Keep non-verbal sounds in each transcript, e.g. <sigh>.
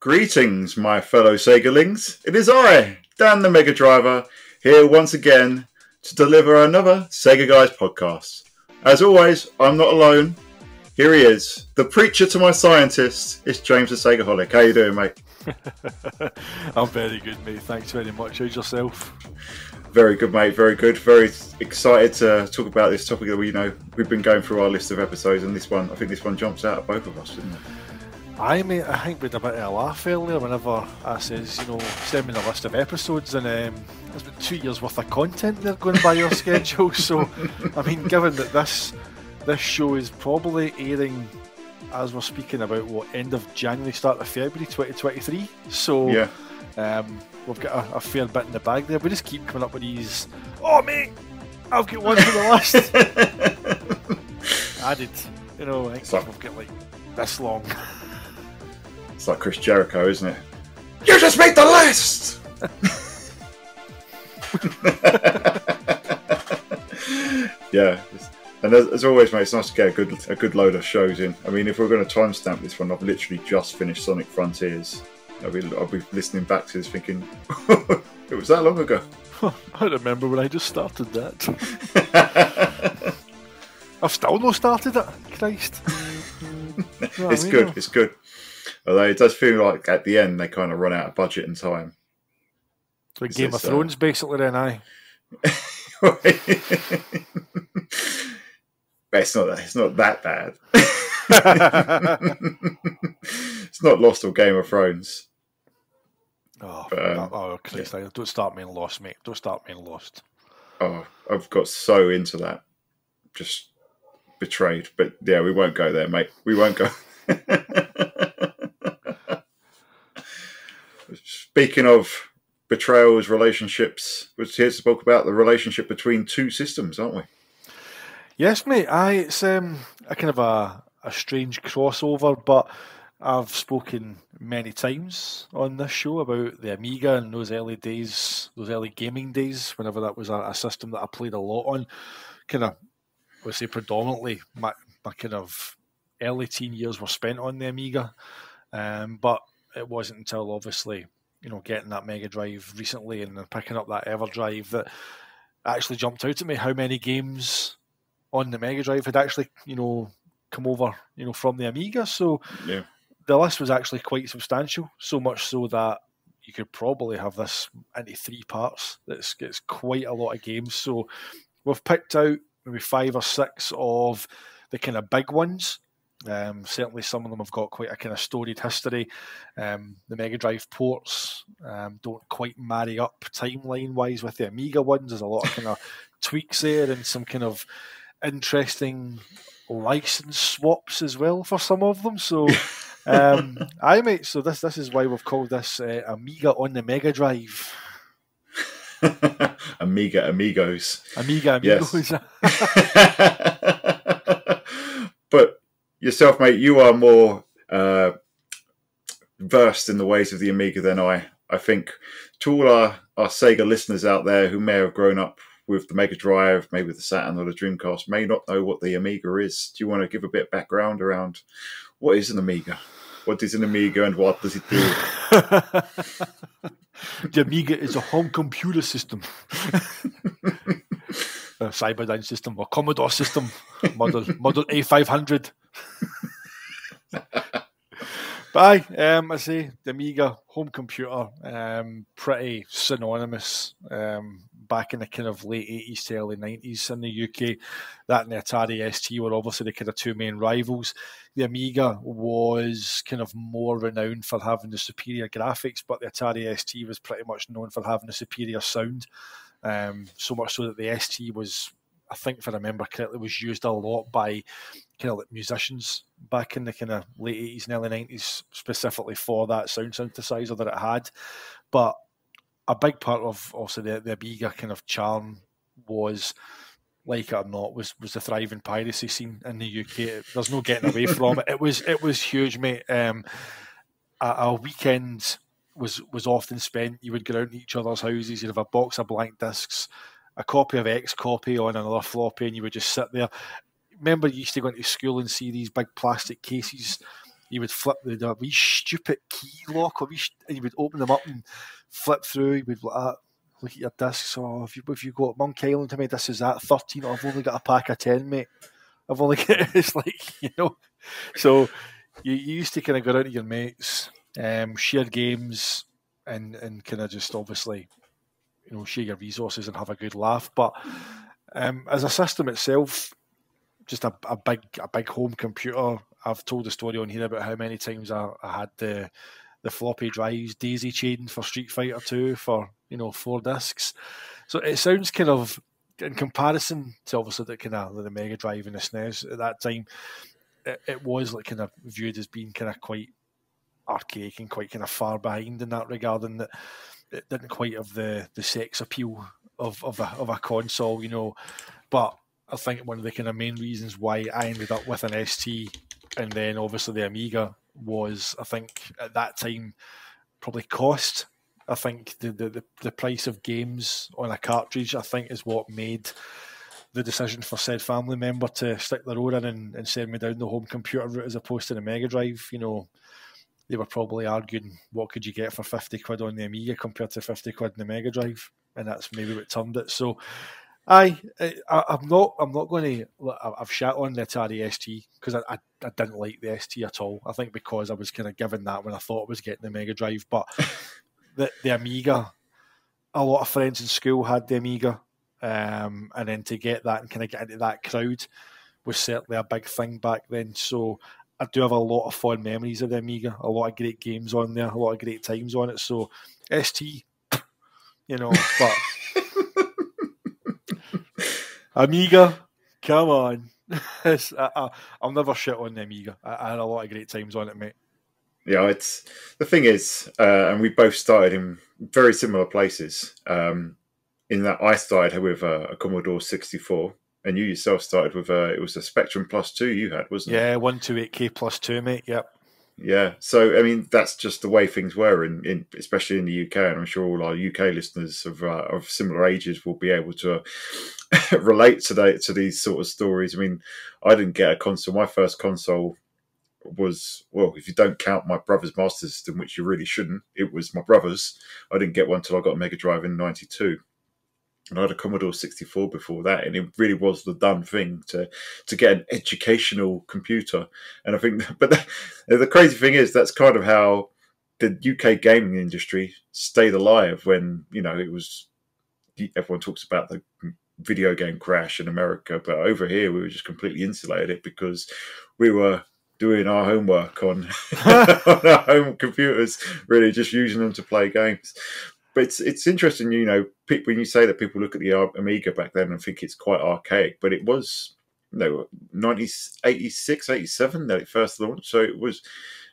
Greetings, my fellow Segalings. It is I, Dan the Mega Driver, here once again to deliver another Sega Guys podcast. As always, I'm not alone. Here he is, the preacher to my scientist. It's James the Segaholic. How you doing, mate? <laughs> I'm very good, mate. Thanks very much. How's yourself? Very good, mate. Very good. Very excited to talk about this topic that we you know we've been going through our list of episodes, and this one, I think this one jumps out at both of us, didn't it? I mate, I think we had a bit of a laugh earlier whenever I says, you know, send me the list of episodes and um, there's been two years worth of content there going by your <laughs> schedule. So, I mean, given that this this show is probably airing as we're speaking about what end of January, start of February 2023. So, Yeah. um, we've got a, a fair bit in the bag there. We just keep coming up with these. Oh, mate, I've got one for the list. <laughs> Added, you know, I think So- we've got like this long. It's like Chris Jericho, isn't it? You just made the list. <laughs> yeah, and as, as always, mate, it's nice to get a good a good load of shows in. I mean, if we're going to timestamp this one, I've literally just finished Sonic Frontiers. I'll be, I'll be listening back to this thinking, <laughs> it was that long ago. <laughs> I remember when I just started that. <laughs> I've still not started it. Christ. You know I it's mean? good. It's good. Although it does feel like at the end they kind of run out of budget and time. Is Game of this, uh, Thrones, basically, then I. it's not. It's not that bad. it's not Lost or Game of Thrones. Oh, Um, oh, Christ. I- Don't start me in Lost, mate. Don't start me in Lost. Oh, I've got so into that. Just betrayed. But yeah, we won't go there, mate. We won't go. <laughs> Speaking of betrayals, relationships, we're here to talk about the relationship between two systems, aren't we? Yes, mate. I it's um a kind of a a strange crossover, but I've spoken many times on this show about the Amiga and those early days, those early gaming days, whenever that was a, a system that I played a lot on. Kind of, I would say predominantly my, my kind of early teen years were spent on the Amiga, um, but it wasn't until obviously you know getting that Mega Drive recently and picking up that EverDrive that actually jumped out at me how many games on the Mega Drive had actually, you know, come over, you know, from the Amiga. So Yeah. The list was actually quite substantial. So much so that you could probably have this into three parts. It's it's quite a lot of games. So we've picked out maybe five or six of the kind of big ones. Um, certainly, some of them have got quite a kind of storied history. Um, the Mega Drive ports um, don't quite marry up timeline wise with the Amiga ones. There's a lot of kind of <laughs> tweaks there and some kind of interesting license swaps as well for some of them. So, <laughs> um, I mate. So this this is why we've called this uh, Amiga on the Mega Drive. <laughs> Amiga Amigos. Amiga amigos. Yes. <laughs> But yourself, mate, you are more uh, versed in the ways of the Amiga than I. I think to all our, our Sega listeners out there who may have grown up with the Mega Drive, maybe with the Saturn or the Dreamcast, may not know what the Amiga is. Do you want to give a bit of background around what is an Amiga? What is an Amiga and what does it do? <laughs> the Amiga is a home computer system. <laughs> a Cyberdyne system or Commodore system, model model A500. <laughs> But aye, um, I say the Amiga home computer, um, pretty synonymous um, back in the kind of late eighties to early nineties in the UK. That and the Atari ST were obviously the kind of two main rivals. The Amiga was kind of more renowned for having the superior graphics, but the Atari ST was pretty much known for having a superior sound. Um, so much so that the ST was, I think, if I remember correctly, was used a lot by kind of like musicians back in the kind of late eighties and early nineties, specifically for that sound synthesizer that it had. But a big part of also the, the Amiga kind of charm was like it or not, was was the thriving piracy scene in the UK. There's no getting away <laughs> from it. It was it was huge, mate. Um, a, a weekend was was often spent. You would go out to each other's houses. You'd have a box of blank discs, a copy of X copy on another floppy, and you would just sit there. remember you used to go into school and see these big plastic cases. You would flip the, the wee stupid key lock, or wee, and you would open them up and flip through. You would look at your discs. Oh, if you if you got Monkey Island to me, this is that thirteen. I've only got a pack of ten, mate. I've only got <laughs> it's like you know. So you, you used to kind of go out to your mates, um, share games, and and kind of just obviously, you know, share your resources and have a good laugh. But um, as a system itself, just a, a big a big home computer. I've told the story on here about how many times I, I had the the floppy drives daisy chained for Street Fighter Two for you know four discs. So it sounds kind of in comparison to obviously the kind of the Mega Drive and the SNES at that time, it, it was like kind of viewed as being kind of quite archaic and quite kind of far behind in that regard, and that it didn't quite have the the sex appeal of of a, of a console, you know. But I think one of the kind of main reasons why I ended up with an ST and then obviously the Amiga was, I think, at that time, probably cost. I think the, the, the price of games on a cartridge, I think, is what made the decision for said family member to stick their oar in and, and send me down the home computer route as opposed to the Mega Drive. You know, they were probably arguing what could you get for 50 quid on the Amiga compared to 50 quid in the Mega Drive. And that's maybe what turned it. So I, I am not I'm not going to I've shat on the Atari ST because I, I, I didn't like the ST at all. I think because I was kind of given that when I thought I was getting the Mega Drive, but <laughs> the the Amiga, a lot of friends in school had the Amiga, um, and then to get that and kind of get into that crowd was certainly a big thing back then. So I do have a lot of fond memories of the Amiga, a lot of great games on there, a lot of great times on it. So ST, you know, but. <laughs> Amiga, come on. <laughs> I, will never shit on the Amiga. I, I, had a lot of great times on it, mate. Yeah, it's the thing is, uh, and we both started in very similar places. Um, in that I started with a, a, Commodore 64, and you yourself started with a, it was a Spectrum Plus 2 you had, wasn't yeah, it? Yeah, 128K plus 2, mate. Yep. Yeah, so I mean that's just the way things were, in, in especially in the UK, and I'm sure all our UK listeners of uh, of similar ages will be able to <laughs> relate to that to these sort of stories. I mean, I didn't get a console. My first console was well, if you don't count my brother's Master System, which you really shouldn't, it was my brother's. I didn't get one until I got Mega Drive in '92 and I had a Commodore 64 before that, and it really was the done thing to to get an educational computer. And I think, <laughs> but the, crazy thing is, that's kind of how the UK gaming industry stayed alive when you know it was. Everyone talks about the video game crash in America, but over here we were just completely insulated it because we were doing our homework on, <laughs> on our home computers, really just using them to play games but it's it's interesting, you know, when you say that people look at the Amiga back then and think it's quite archaic, but it was, you know, 90, 86, 87 that it first launched. So it was,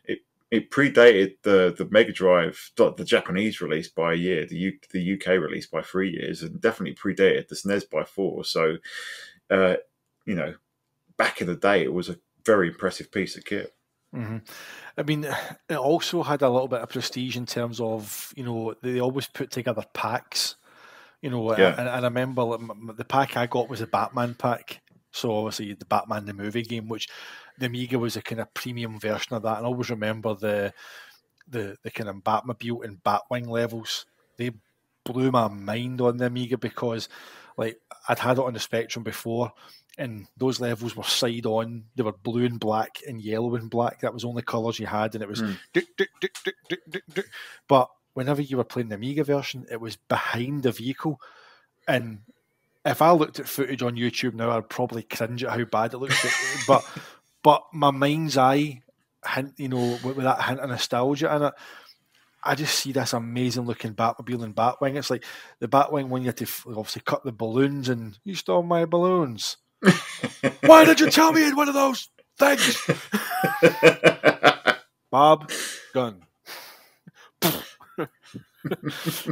it it predated the the Mega Drive, the Japanese release by a year, the U, the UK release by three years, and definitely predated the SNES by four. So, uh, you know, back in the day, it was a very impressive piece of kit. Mm-hmm. I mean, <sighs> it also had a little bit of prestige in terms of you know they always put together packs, you know, yeah. and, and, I remember the pack I got was a Batman pack. So obviously the Batman the movie game, which the Amiga was a kind of premium version of that, and I always remember the the the kind of Batmobile and Batwing levels. They blew my mind on the Amiga because like I'd had it on the Spectrum before, and those levels were side on. They were blue and black and yellow and black. That was only colours you had, and it was. Mm. but whenever you were playing the Amiga version, it was behind the vehicle, and if I looked at footage on YouTube now, I'd probably cringe at how bad it looks. <laughs> but but my mind's eye hint, you know, with, with that hint of nostalgia in it. I just see this amazing looking Batmobile and Batwing. It's like the Batwing when you had to obviously cut the balloons and you stole my balloons. Why did you tell me in one of those things? <laughs> Bob Gun.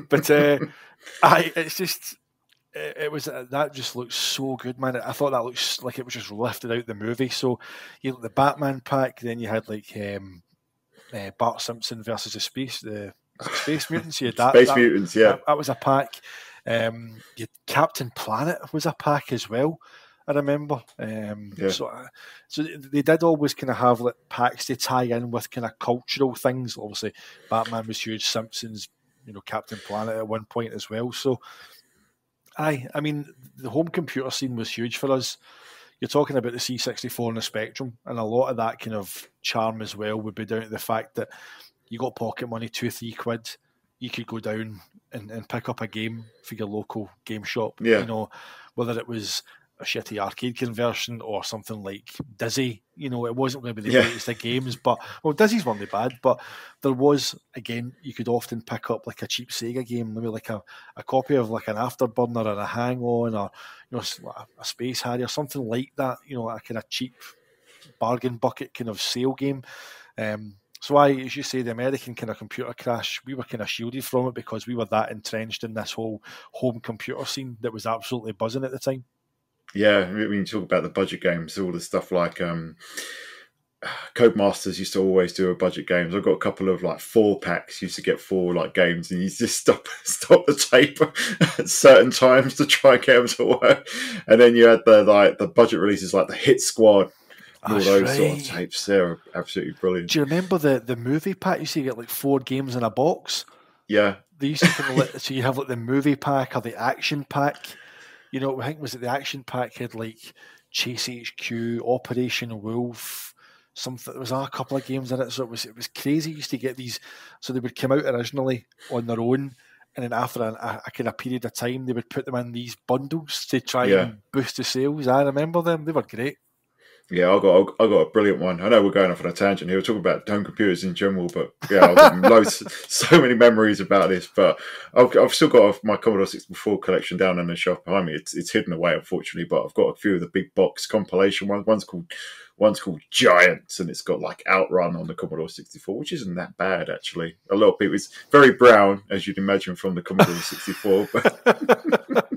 but uh, I, it's just, it, it was uh, that just looks so good, man. I thought that looks like it was just lifted out the movie. So you know, the Batman pack, then you had like um, uh, Bart Simpson versus the space, the space mutants. You had that, space that, mutants, yeah, that, that was a pack. Um, Captain Planet was a pack as well. I remember. Um, yeah. So, uh, so they did always kind of have like packs to tie in with kind of cultural things. Obviously, Batman was huge. Simpsons, you know, Captain Planet at one point as well. So, I, I mean, the home computer scene was huge for us. You're talking about the C64 and the Spectrum, and a lot of that kind of charm as well would be down to the fact that you got pocket money, two, three quid. You could go down and, and pick up a game for your local game shop. Yeah. You know, whether it was a shitty arcade conversion or something like Dizzy. You know, it wasn't going to be the yeah. greatest of games, but well, Dizzy's weren't bad, but there was again you could often pick up like a cheap Sega game, maybe like a, a copy of like an Afterburner or a Hang On or you know a Space Harrier or something like that. You know, a kind of cheap bargain bucket kind of sale game. Um, so I, as you say, the American kind of computer crash, we were kind of shielded from it because we were that entrenched in this whole home computer scene that was absolutely buzzing at the time. Yeah, when you talk about the budget games, all the stuff like um, Codemasters used to always do a budget games. I've got a couple of like four packs. Used to get four like games, and you just <laughs> stop stop the tape at certain times to try and get them to work. And then you had the like the budget releases like the Hit Squad all those right. sort of tapes. They're absolutely brilliant. Do you remember the the movie pack? You see, you get like four games in a box. Yeah. They used to kind of <laughs> let, so you have like the movie pack or the action pack. You know, I think was it the action pack had like Chase HQ, Operation Wolf, something. There was a couple of games in it, so it was it was crazy. You used to get these, so they would come out originally on their own, and then after a, a, a kind of period of time, they would put them in these bundles to try yeah. and boost the sales. I remember them; they were great. Yeah, I got I got a brilliant one. I know we're going off on a tangent here. We're talking about home computers in general, but yeah, I've got <laughs> loads, <laughs> so many memories about this. But I've, I've still got my Commodore 64 collection down in the shelf behind me. It's it's hidden away, unfortunately, but I've got a few of the big box compilation ones. One's called One's called Giants, and it's got like Outrun on the Commodore 64, which isn't that bad actually. A lot of people, it's very brown, as you'd imagine from the Commodore <laughs> 64, but <laughs>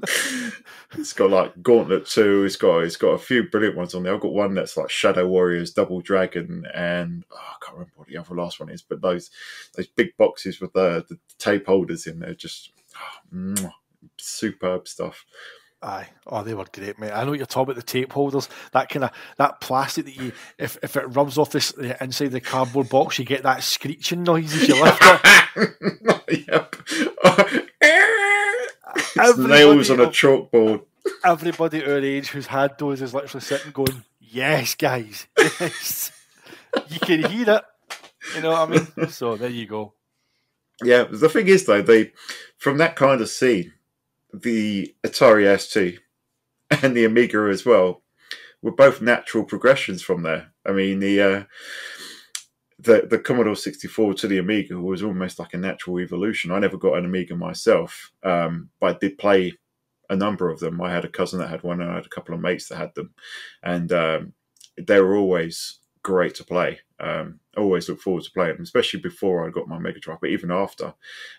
it's got like Gauntlet 2. It's got it's got a few brilliant ones on there. I've got one that's like Shadow Warriors, Double Dragon, and oh, I can't remember what the other last one is, but those those big boxes with the, the tape holders in there, just oh, superb stuff. Aye, oh, they were great, mate. I know you're talking about the tape holders. That kind of that plastic that you, if, if it rubs off this the inside the cardboard box, you get that screeching noise as you lift it. <laughs> yep. <laughs> nails on a chalkboard. Everybody our age who's had those is literally sitting going, "Yes, guys, <laughs> yes." you can hear it. You know what I mean? So there you go. Yeah, the thing is though, they from that kind of scene the Atari ST <laughs> and the Amiga as well were both natural progressions from there. I mean, the uh, the the Commodore 64 to the Amiga was almost like a natural evolution. I never got an Amiga myself, um, but I did play a number of them. I had a cousin that had one, and I had a couple of mates that had them, and um, they were always great to play. Um, always look forward to playing them, especially before I got my Mega Drive, but even after.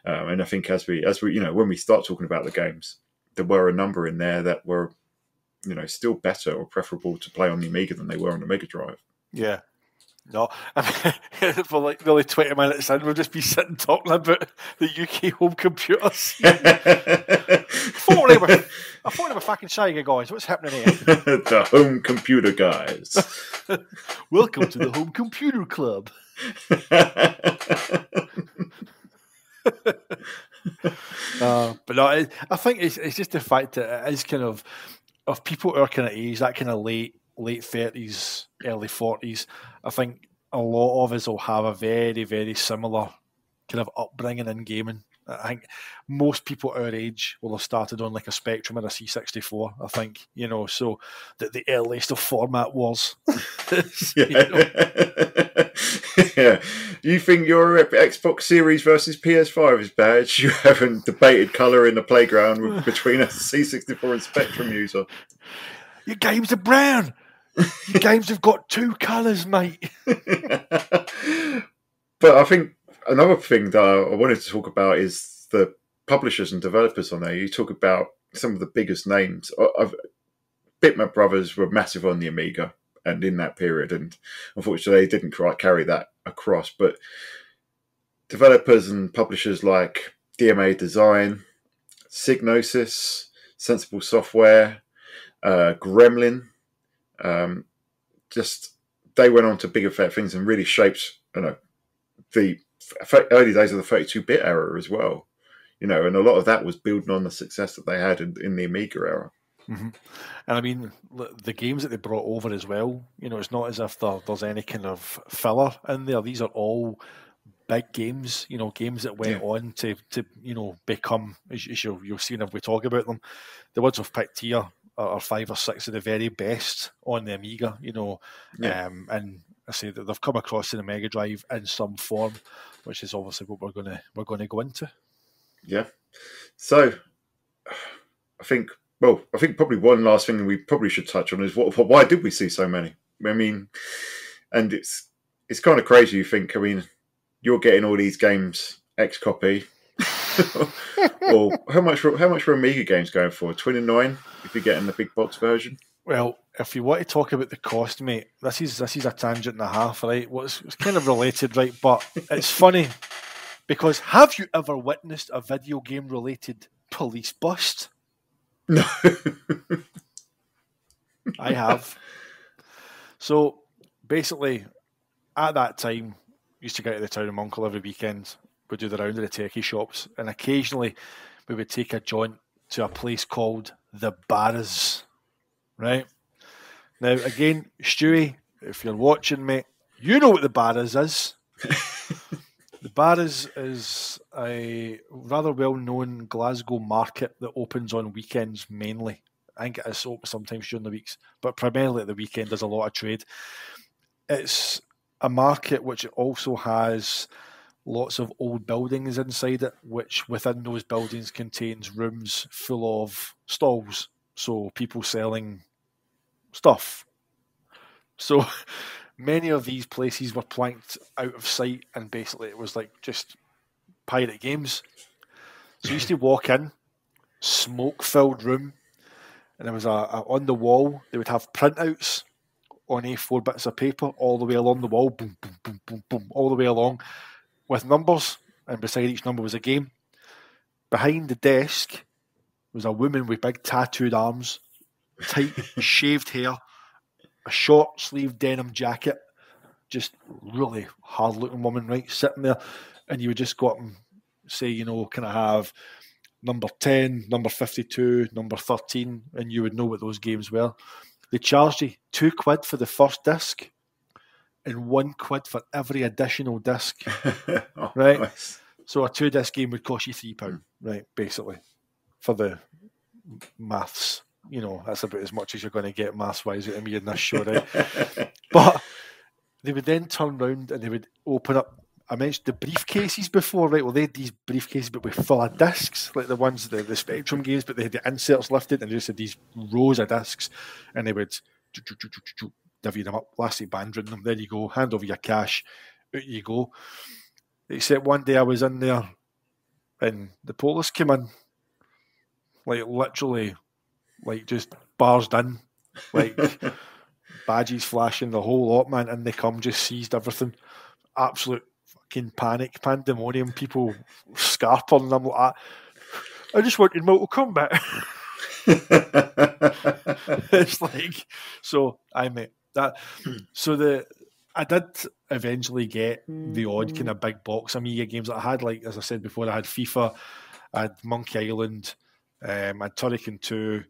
Um, and I think as we, as we, you know, when we start talking about the games, there were a number in there that were, you know, still better or preferable to play on the Amiga than they were on the Mega Drive. Yeah, no, <laughs> <laughs> for like nearly 20 minutes in, we'll just be sitting talking about the UK home computers. <laughs> I thought they were, I thought they were fucking Sega guys. What's happening here? the home computer guys. Welcome to the home computer club. uh, but no, I think it's, it's just the fact that it is kind of, of people our kind of age, that kind of late late thirties, early forties, I think a lot of us will have a very, very similar kind of upbringing in gaming. I think most people our age will have started on like a Spectrum or a C64. I think you know, so that the earliest of format was. <laughs> yeah. You, know. <laughs> yeah. You think your Xbox Series versus PS5 is bad? <laughs> You haven't debated color in the playground with, between a C64 and Spectrum user. Your games are brown. Games have got two colours, mate. <laughs> but I think another thing that I wanted to talk about is the publishers and developers on there. You talk about some of the biggest names. I've, Bitmap Brothers were massive on the Amiga and in that period, and unfortunately, they didn't quite carry that across. But developers and publishers like DMA Design, Psygnosis, Sensible Software, uh, Gremlin. Um, just they went on to bigger, fair things and really shaped, you know, the early days of the 32-bit era as well. You know, and a lot of that was building on the success that they had in, in the Amiga era. Mm-hmm. And I mean, the games that they brought over as well, you know, it's not as if there, there's any kind of filler in there. These are all big games, you know, games that went yeah. on to, to, you know, become, as, as you'll, you'll see if we talk about them, the ones we've picked here are five or six of the very best on the Amiga, you know, yeah. um, and I say that they've come across in the Mega Drive in some form, which is obviously what we're gonna we're gonna go into. Yeah. So, I think well, I think probably one last thing we probably should touch on is what, why did we see so many? I mean, and it's it's kind of crazy. You think, I mean, you're getting all these games X copy, or how much how much for Amiga games going for? Twenty nine if you're getting the big box version. Well, if you want to talk about the cost, mate, this is this is a tangent and a half, right? Well, it's, it's kind of related, right? But it's <laughs> funny because have you ever witnessed a video game related police bust? No. <laughs> I have. So basically, at that time, used to go to the town of Monkle every weekend. We'd do the round of the techie shops, and occasionally we would take a jaunt to a place called the Barras. Right now, again, Stewie, if you're watching, mate, you know what the Barras is. <laughs> The Barras is a rather well known Glasgow market that opens on weekends mainly. I think it is open sometimes during the weeks, but primarily at the weekend there's a lot of trade. It's a market which also has lots of old buildings inside it, which within those buildings contains rooms full of stalls. So people selling stuff. So <laughs> many of these places were planked out of sight, and basically it was like just pirate games. So you used to walk in, smoke filled room, and there was a, a, on the wall. They would have printouts on A4 bits of paper all the way along the wall, boom, boom, boom, boom, boom, all the way along, with numbers, and beside each number was a game. Behind the desk was a woman with big tattooed arms, tight <laughs> shaved hair, a short sleeve denim jacket, just really hard looking woman, right, sitting there, and you would just go up and say, you know, can I have number 10, number 52, number 13, and you would know what those games were. They charged you two quid for the first disc and one quid for every additional disc, <laughs> oh, right? Nice. So a two disc game would cost you three pound, right? Basically, for the maths you know, that's about as much as you're going to get maths wise out of me in this show, right? <laughs> but they would then turn around and they would open up. I mentioned the briefcases before, right? Well, they had these briefcases, but with full of discs, like the ones the, the Spectrum games, but they had the inserts lifted and they just had these rows of discs, and they would divvy them up, plastic band them. There you go, hand over your cash, out you go. Except one day I was in there, and the police came in, like literally like just barged in, like <laughs> badges flashing, the whole lot, man, and they come just seized everything. Absolute fucking panic, pandemonium, people scarping them like that. I just wanted Mortal Kombat. <laughs> <laughs> it's like so I met that so the I did eventually get the odd kind of big box Amiga games that I had like as I said before I had FIFA I had Monkey Island um, I had Turrican 2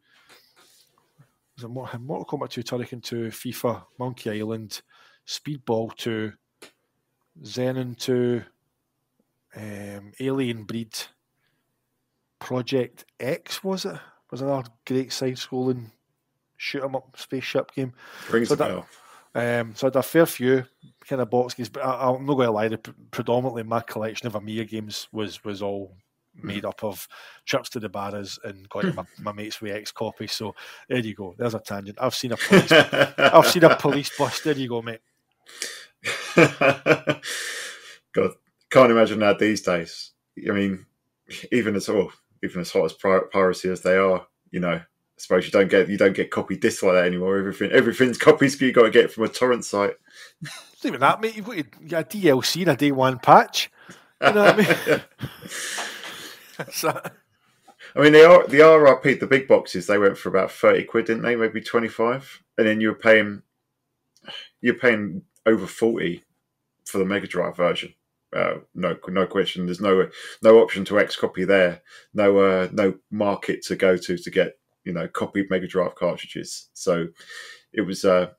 was it Mortal Kombat 2, Turrican 2, FIFA, Monkey Island, Speedball 2, Xenon 2, um, Alien Breed, Project X, was it? Was another great side scrolling shoot 'em up spaceship game. Rings so that, um, so I had a fair few kind of box games, but I, am not going to lie, the, predominantly my collection of Amiga games was was all made up of trips to the Barras and going to my, <laughs> my mate's with X copy. So there you go. There's a tangent. I've seen a police. I've seen a <laughs> police bus. There you go, mate. <laughs> God, can't imagine that these days. I mean, even as oh, even as hot as piracy as they are, you know, suppose you don't get you don't get copy discs like that anymore. Everything everything's copies you got to get from a torrent site. It's even that, mate. You've got a DLC and a day one patch. You know what I mean? <laughs> so, I mean, the the RRP, the big boxes, they went for about thirty quid, didn't they? Maybe twenty five, and then you were paying you're paying over forty for the Mega Drive version. Uh, no, no question. There's no no option to X copy there. No, uh, no market to go to to get you know copied Mega Drive cartridges. So it was uh,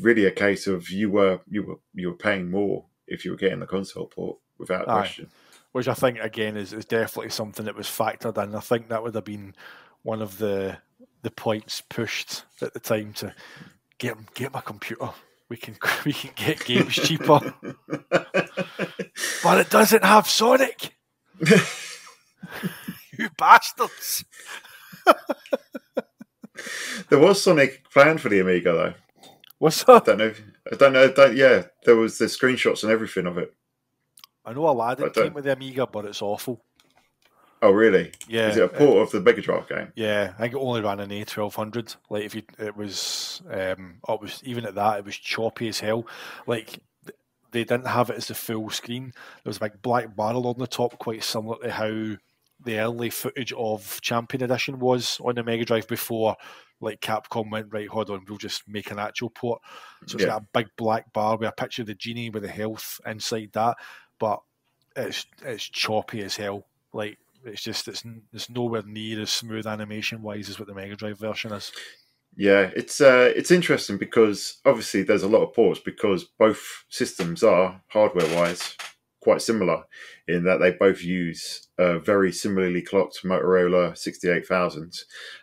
really a case of you were you were you were paying more if you were getting the console port without Aye. question. Which I think again is, is definitely something that was factored in. I think that would have been one of the the points pushed at the time to get get my computer. We can <laughs> we can get games cheaper, <laughs> but it doesn't have Sonic. <laughs> you bastards! There was Sonic planned for the Amiga though. What's up? I don't know. I don't know. I don't, yeah, there was the screenshots and everything of it. I know Aladdin came with the Amiga, but it's awful. Oh really? Yeah. Is it a port uh, of the Mega Drive game? Yeah, I think it only ran an A twelve hundred. Like if you, it was, um, oh, it was even at that, it was choppy as hell. Like they didn't have it as the full screen. There was a big black barrel on the top, quite similar to how the early footage of Champion Edition was on the Mega Drive before like Capcom went, right, hold on, we'll just make an actual port. So it's yeah. got a big black bar with a picture of the genie with the health inside that, but it's it's choppy as hell. Like it's just it's it's nowhere near as smooth animation wise as what the Mega Drive version is. Yeah, it's uh, it's interesting because obviously there's a lot of ports because both systems are hardware wise quite similar in that they both use a very similarly clocked Motorola 68000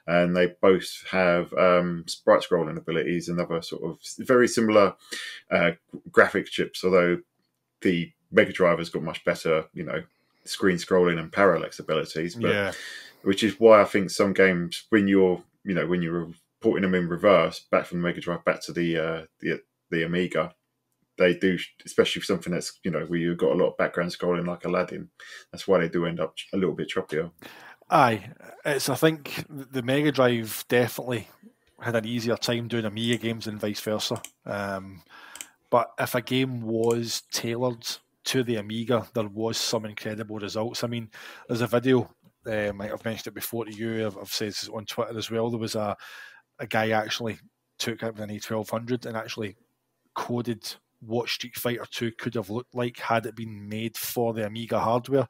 and they both have um, sprite scrolling abilities and other sort of very similar uh, graphic chips, although the Mega Drive has got much better, you know, screen scrolling and parallax abilities. But, yeah. Which is why I think some games, when you're, you know, when you're porting them in reverse back from the Mega Drive back to the uh, the the Amiga, they do, especially for something that's you know where you've got a lot of background scrolling like Aladdin. That's why they do end up a little bit choppier. Aye, it's I think the Mega Drive definitely had an easier time doing Amiga games and vice versa. Um, but if a game was tailored to the Amiga, there was some incredible results. I mean, there's a video. Um, I've mentioned it before to you. I've, I've said this on Twitter as well. There was a a guy actually took out an A1200 and actually coded what Street Fighter 2 could have looked like had it been made for the Amiga hardware.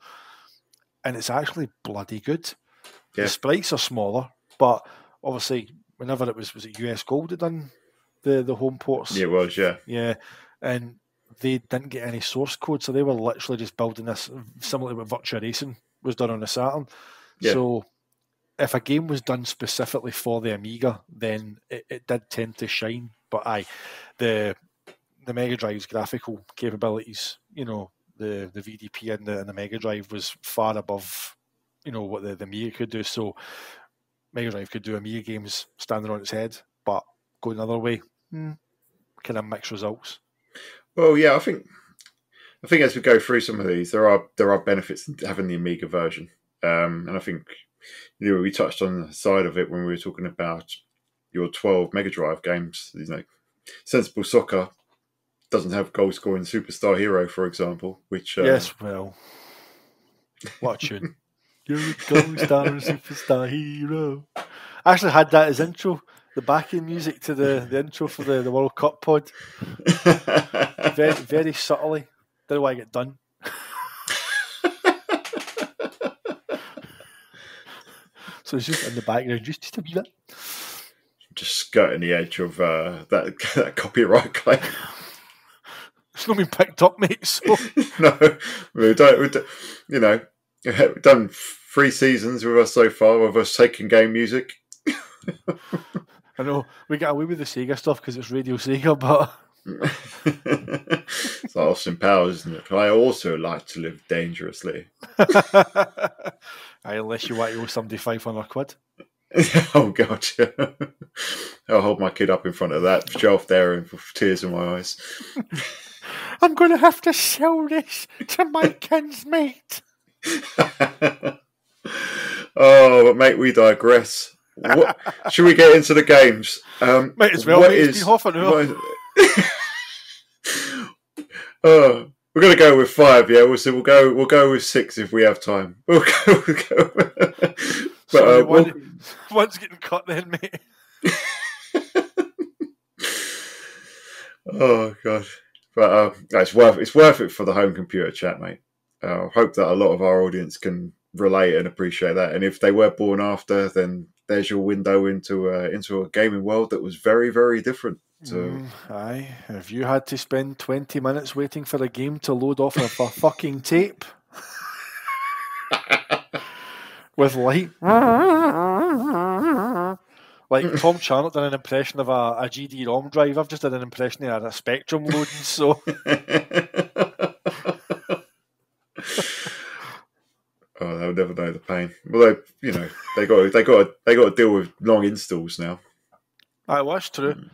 And it's actually bloody good. Yeah. The sprites are smaller, but obviously, whenever it was, was it US Gold had done the, the home ports? Yeah, it was, yeah. Yeah. And they didn't get any source code, so they were literally just building this similar to what Virtua Racing was done on the Saturn. Yeah. So if a game was done specifically for the Amiga, then it, it did tend to shine. But I, the the Mega Drive's graphical capabilities, you know, the the VDP and the, and the Mega Drive was far above, you know, what the, the Amiga could do. So Mega Drive could do Amiga games standing on its head, but going another way, hmm, kind of mixed results. Well, yeah, I think I think as we go through some of these, there are there are benefits in having the Amiga version, um, and I think you know we touched on the side of it when we were talking about your twelve Mega Drive games. You know, sensible soccer doesn't have goal scoring superstar hero, for example. Which uh, yes, well, tune? <laughs> You're a goal star superstar hero. I actually had that as intro, the backing music to the, the intro for the, the World Cup pod. very very subtly. Don't know why I get done. so it's just in the background, just, just a wee bit. Just skirting the edge of uh, that, <laughs> that copyright claim. Not been picked up, mate. So. <laughs> no, we don't, we don't. You know, we've <laughs> done three seasons with us so far of us taking game music. <laughs> I know we get away with the Sega stuff because it's Radio Sega, but it's Austin Powers, isn't it? I also like to live dangerously. unless you want to owe somebody five hundred quid. oh god, yeah. I'll hold my kid up in front of that shelf there and with tears in my eyes. I'm going to have to sell this to my <laughs> kinsmate. <laughs> oh, but mate, we digress. What, <laughs> should we get into the games? Um, mate, as well. What is, an hour. uh, we're going to go with five. Yeah, we'll see. We'll go. We'll go with six if we have time. We'll go. We'll go. But, Sorry, uh, one, one's getting cut then, mate. oh god! But uh, it's worth it's worth it for the home computer chat, mate. Uh, I hope that a lot of our audience can relate and appreciate that. And if they were born after, then there's your window into a, into a gaming world that was very very different. So, mm, aye, if you had to spend twenty minutes waiting for a game to load off of a fucking tape <laughs> with light. Like <laughs> Tom Charnock did an impression of a, a GD-ROM drive. I've just done an impression of a Spectrum loading. So. <laughs> <laughs> oh, they'll never know the pain. Well, they, you know, they got they got they got to deal with long installs now. That was true. Mm.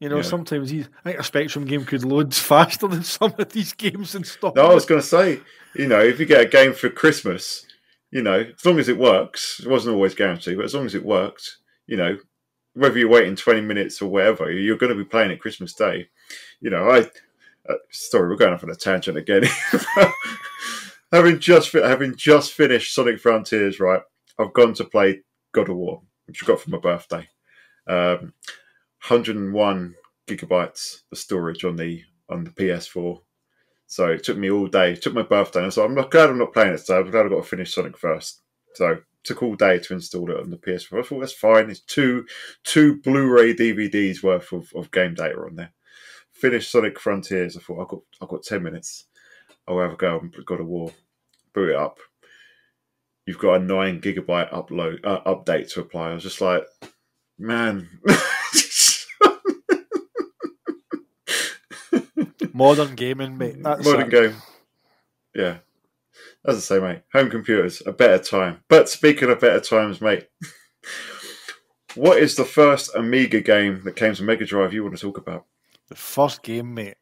You know, yeah. sometimes I think a Spectrum game could load faster than some of these games and stuff. No, I was going to say, you know, if you get a game for Christmas, you know, as long as it works, it wasn't always guaranteed, but as long as it worked, you know, whether you're waiting 20 minutes or whatever, you're going to be playing at Christmas Day. You know, I, uh, sorry, we're going off on a tangent again. <laughs> having just having just finished Sonic Frontiers, right? I've gone to play God of War, which I got for my birthday. Um, 101 gigabytes of storage on the on the PS4. So it took me all day. It took my birthday. And so I'm glad I'm not playing it today. I'm glad I've got to finish Sonic first. So took all day to install it on the PS4. I thought that's fine. It's two two Blu-ray DVDs worth of, of game data on there. Finished Sonic Frontiers. I thought I've got I've got ten minutes. I'll have a go and God of War. Boot it up. You've got a nine gigabyte upload uh, update to apply. I was just like, man. <laughs> Modern gaming, mate. That's Modern game. Yeah. As I say, mate, home computers, a better time. But speaking of better times, mate, <laughs> what is the first Amiga game that came to Mega Drive you want to talk about? The first game, mate,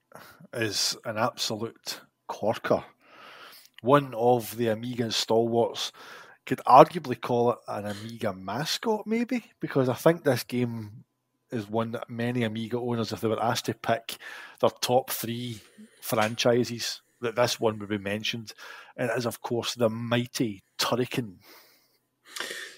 is an absolute corker. One of the Amiga stalwarts. Could arguably call it an Amiga mascot, maybe, because I think this game is one that many Amiga owners, if they were asked to pick their top three franchises, that this one would be mentioned and it is, of course, the mighty Turrican.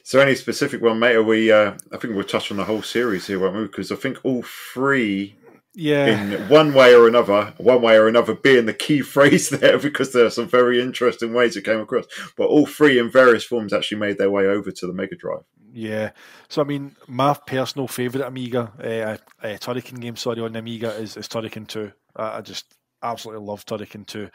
So, any specific one, mate? Are we? Uh, I think we'll touch on the whole series here, won't we? Because I think all three, yeah, in one way or another, one way or another, being the key <laughs> phrase there, because there are some very interesting ways it came across. But all three, in various forms, actually made their way over to the Mega Drive. Yeah, so I mean, my personal favourite Amiga, uh, uh, Turrican game, sorry, on the Amiga is, is Turrican Two. I just absolutely love Turrican Two.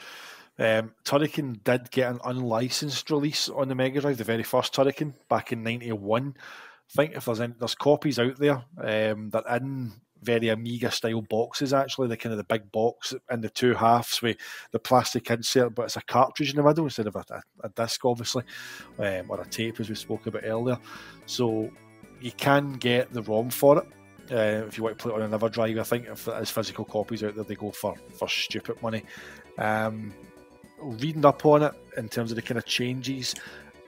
Um, Turrican did get an unlicensed release on the Mega Drive, the very first Turrican back in '91. I think if there's any, there's copies out there um, that in very Amiga style boxes actually, the kind of the big box and the two halves with the plastic insert, but it's a cartridge in the middle instead of a, a, a disc, obviously, um, or a tape as we spoke about earlier. So you can get the ROM for it. Uh, if you want to put it on another drive, I think if there's physical copies out there, they go for, for stupid money. Um, reading up on it in terms of the kind of changes,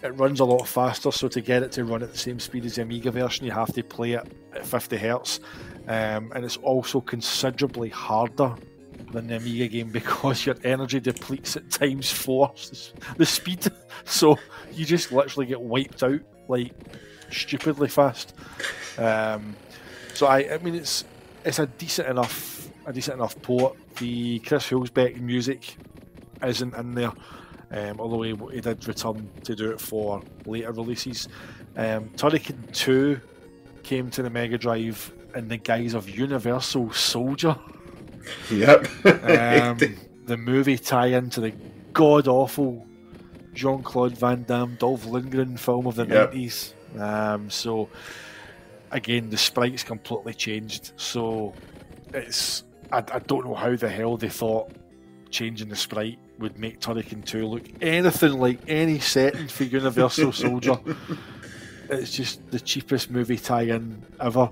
it runs a lot faster. So to get it to run at the same speed as the Amiga version, you have to play it at 50 hertz, um, and it's also considerably harder than the Amiga game <laughs> because your energy depletes at times four <laughs> the speed. <laughs> So you just literally get wiped out like stupidly fast. Um, so I, I mean, it's it's a decent enough a decent enough port. The Chris Hülsbeck music isn't in there. Um, although he, he, did return to do it for later releases. Um, Turrican 2 came to the Mega Drive in the guise of Universal Soldier. Yep. um, <laughs> the movie tie into the god awful Jean Claude Van Damme, Dolph Lundgren film of the yep. 90s. Um, so, again, the sprite's completely changed. So, it's. I, I don't know how the hell they thought changing the sprite would make Turrican 2 look anything like any setting for Universal <laughs> Soldier. it's just the cheapest movie tie-in ever.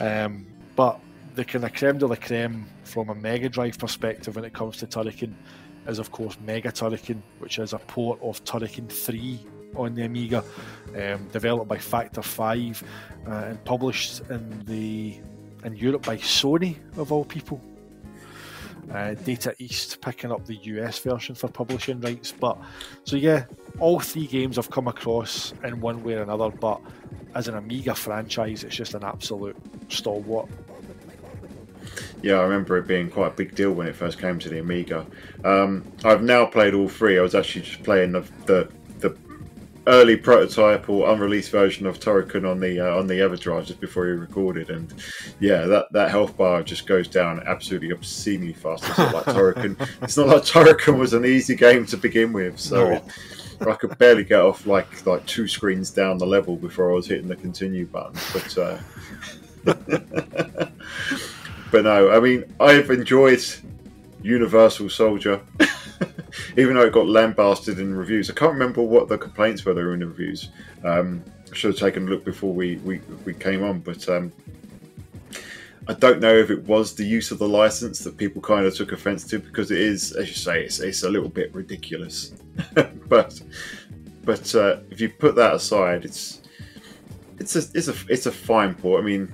Um, but the kind of creme de la creme from a Mega Drive perspective when it comes to Turrican is of course Mega Turrican, which is a port of Turrican 3 on the Amiga, um, developed by Factor 5 uh, and published in the in Europe by Sony of all people. Uh, Data East picking up the US version for publishing rights. But so yeah, all three games I've come across in one way or another. But as an Amiga franchise, it's just an absolute stalwart. Yeah, I remember it being quite a big deal when it first came to the Amiga. Um, I've now played all three. I was actually just playing the, the early prototype or unreleased version of Turrican on the uh, on the EverDrive just before he recorded, and yeah, that, that health bar just goes down absolutely obscenely fast. It's not like Turrican. it's not like Turrican was an easy game to begin with, so. No. I could barely get off like like two screens down the level before I was hitting the continue button. But uh, <laughs> but no, I mean I've enjoyed Universal Soldier. <laughs> even though it got lambasted in reviews. I can't remember what the complaints were there in the reviews. Um, I should have taken a look before we, we, we came on, but um, I don't know if it was the use of the license that people kind of took offence to because it is, as you say, it's, it's a little bit ridiculous. <laughs> but but uh, if you put that aside, it's it's a it's a it's a fine port. I mean,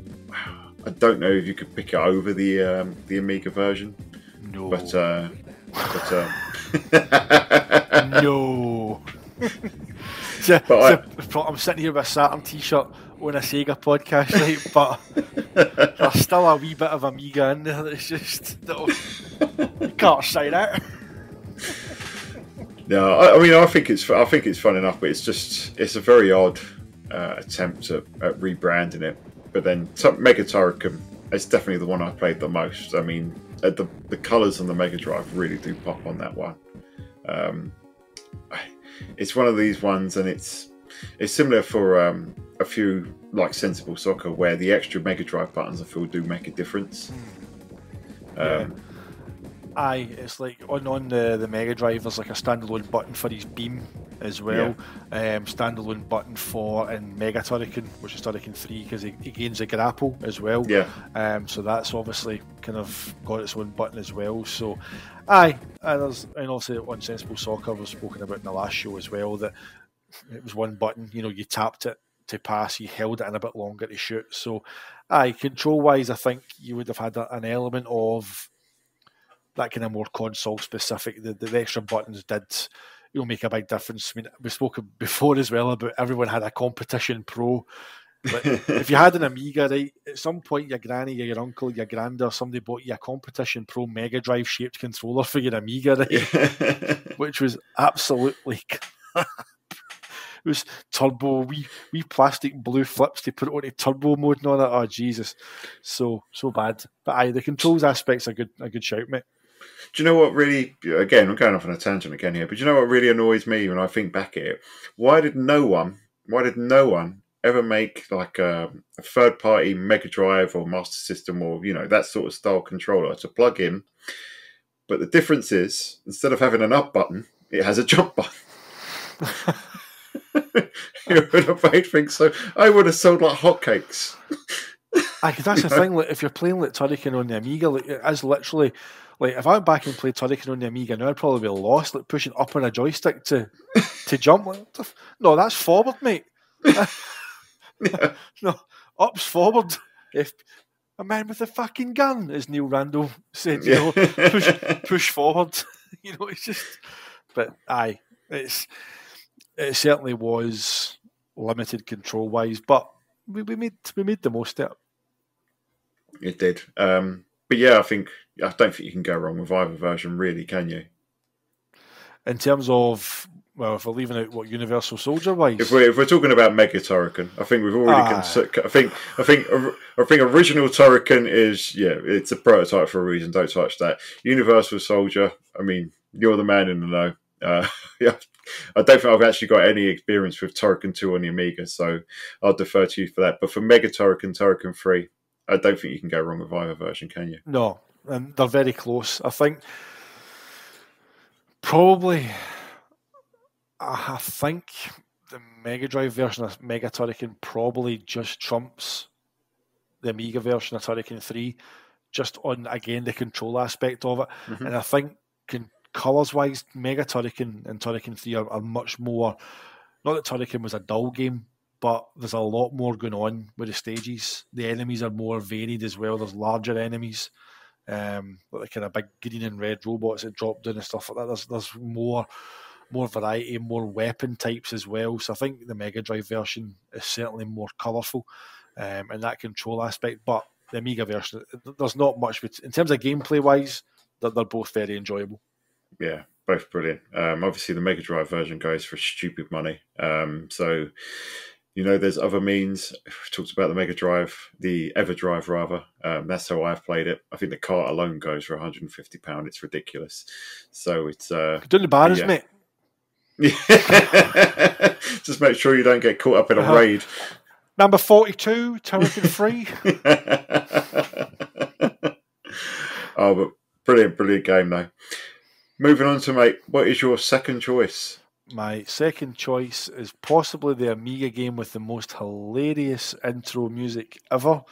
I don't know if you could pick it over the um, the Amiga version. No. But uh, but. Um, <laughs> no. so, so I, am sitting here with a Saturn T-shirt on a Sega podcast, right? But there's still a wee bit of Amiga in there. It's just you can't say that. No, I, I, mean I think it's I think it's fun enough, but it's just it's a very odd uh, attempt at, at, rebranding it. But then Mega Turrican is definitely the one I played the most. I mean, uh, the the colours on the Mega Drive really do pop on that one. Um, it's one of these ones, and it's it's similar for um, a few like Sensible Soccer, where the extra Mega Drive buttons I feel do make a difference. Hmm. Um, Aye, it's like on on the the Mega Drive. There's like a standalone button for his beam as well. Yeah. Um, standalone button for in Mega Turrican, which is Turrican Three, because he, he, gains a grapple as well. Yeah. Um, so that's obviously kind of got its own button as well. So, aye, and there's and also on Sensible Soccer was spoken about in the last show as well that it was one button. You know, you tapped it to pass, you held it in a bit longer to shoot. So, aye, control wise, I think you would have had an element of that kind of more console specific. The, the extra buttons did you know make a big difference. I mean, we spoke before as well about everyone had a competition pro. But if you had an Amiga, right, at some point your granny, or your uncle, your granddad, somebody bought you a competition pro Mega Drive shaped controller for your Amiga, right? <laughs> which was absolutely <laughs> it was turbo, wee wee plastic blue flips to put it onto turbo mode and all that. Oh Jesus, so so bad. But aye, the controls aspect's a good a good shout, mate. Do you know what really? Again, I'm going off on a tangent again here, but do you know what really annoys me when I think back at it? Why did no one? Why did no one ever make like a, a third party Mega Drive or Master System or you know that sort of style controller to plug in? But the difference is instead of having an up button, it has a jump <laughs> button. <laughs> <laughs> you would have made things so. I would have sold like hotcakes. I, that's the <laughs> thing. Like, if you're playing like Turrican on the Amiga, like, it is literally like if I went back and played Turrican on the Amiga now, I'd probably be lost, like pushing up on a joystick to to jump. Like, no, that's forward, mate. <laughs> yeah. <laughs> No, up's forward. If a man with a fucking gun, as Neil Randall said, you know, push push forward. you know, it's just. But aye, it's it certainly was limited control wise, but we, we made we made the most of it. It did. Um, but yeah, I think I don't think you can go wrong with either version, really, can you? In terms of well, if we're leaving out what Universal Soldier wise, if we're, if we're talking about Mega Turrican, I think we've already. Ah. Cons- I think I think I think original Turrican is yeah, it's a prototype for a reason. Don't touch that. Universal Soldier. I mean, you're the man in the know. Uh, <laughs> yeah, I don't think I've actually got any experience with Turrican 2 on the Amiga, so I'll defer to you for that. But for Mega Turrican, Turrican 3, I don't think you can go wrong with either version, can you? No, and they're very close. I think probably, I think the Mega Drive version of Mega Turrican probably just trumps the Amiga version of Turrican 3, just on again the control aspect of it. Mm-hmm. And I think can, colours wise, Mega Turrican and Turrican 3 are, are much more. Not that Turrican was a dull game, but there's a lot more going on with the stages. The enemies are more varied as well. There's larger enemies. um, like kind of big green and red robots that drop down and stuff like that. There's there's more more variety, more weapon types as well. So I think the Mega Drive version is certainly more colourful um, in that control aspect. But the Amiga version, there's not much in terms of gameplay wise. They're, they're both very enjoyable. Yeah, both brilliant. Um, obviously, the Mega Drive version goes for stupid money. Um, so, you know, there's other means. We talked about the Mega Drive, the EverDrive rather. Um, that's how I've played it. I think the cart alone goes for 150 pound. It's ridiculous. So it's uh, doing the banners, yeah. mate. <laughs> Just make sure you don't get caught up in a uh-huh. raid. Number 42, Turrican Free. <laughs> <laughs> oh, but brilliant, brilliant game, though. Moving on to mate, what is your second choice? My second choice is possibly the Amiga game with the most hilarious intro music ever,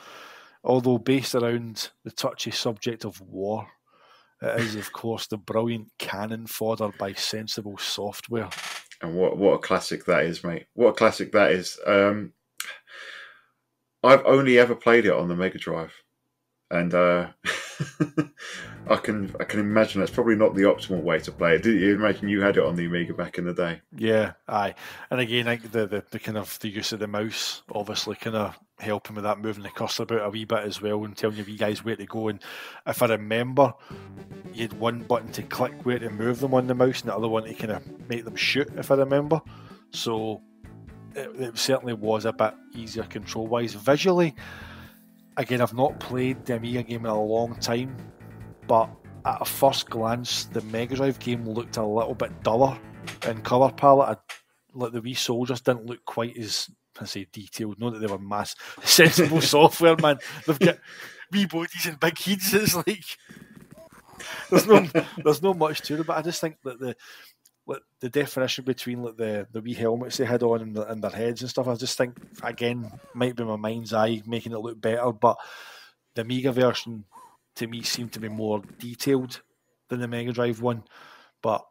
although based around the touchy subject of war. It is, of course, the brilliant Cannon Fodder by Sensible Software. And what what a classic that is, mate! What a classic that is. Um, I've only ever played it on the Mega Drive, and uh, <laughs> <laughs> I can I can imagine that's probably not the optimal way to play it. Did you imagine you had it on the Amiga back in the day? Yeah, aye. And again, like the, the, the kind of the use of the mouse, obviously, kind of helping with that moving the cursor about a wee bit as well, and telling you wee guys where to go. And if I remember, you had one button to click where to move them on the mouse, and the other one to kind of make them shoot. If I remember, so it, it certainly was a bit easier control wise. Visually, again, I've not played the Amiga game in a long time, but at a first glance, the Mega Drive game looked a little bit duller in colour palette. I, like the wee soldiers didn't look quite as I say detailed. Not that they were mass <laughs> sensible <laughs> software, man. They've got wee bodies and big heads. It's like there's no there's no much to it, but I just think that the like the definition between like the the wee helmets they had on and, the, and their heads and stuff. I just think again might be my mind's eye making it look better, but the Amiga version to me seemed to be more detailed than the Mega Drive one. But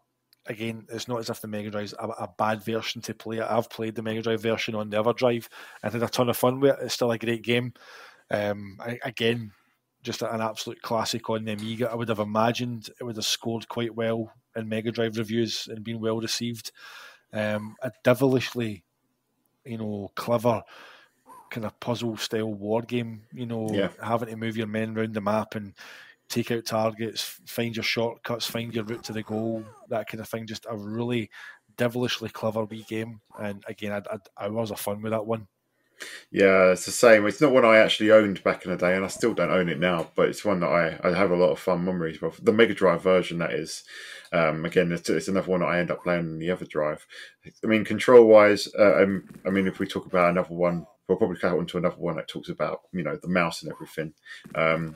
again, it's not as if the Mega Drive is a, a, bad version to play. I've played the Mega Drive version on the EverDrive and had a ton of fun with it. It's still a great game. Um, I, again, just an absolute classic on the Amiga. I would have imagined it would have scored quite well in Mega Drive reviews and been well received. Um, a devilishly, you know, clever kind of puzzle style war game. You know, yeah. having to move your men around the map and take out targets, find your shortcuts, find your route to the goal, that kind of thing. Just a really devilishly clever wee game. And again, I, was a fun with that one. Yeah, it's the same. It's not one I actually owned back in the day, and I still don't own it now. But it's one that I, I have a lot of fun memories of. The Mega Drive version, that is. Um, again, it's, it's, another one that I end up playing in the EverDrive. I mean, control wise, uh, um, I mean, if we talk about another one, we'll probably cut on to another one that talks about you know the mouse and everything. Um,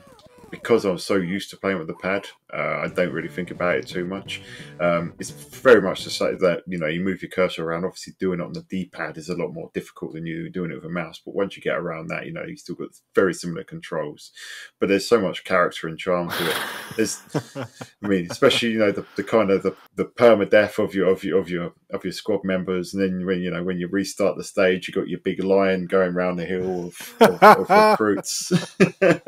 because I'm so used to playing with the pad, uh, I don't really think about it too much. Um, it's very much the same that you know you move your cursor around. Obviously, doing it on the D-pad is a lot more difficult than you doing it with a mouse. But once you get around that, you know you still got very similar controls. But there's so much character and charm to it. There's, <laughs> I mean, especially you know the, the kind of the, the permadeath of your of your of your of your squad members, and then when you know when you restart the stage, you got your big lion going around the hill of, of, of recruits, <laughs> <laughs> and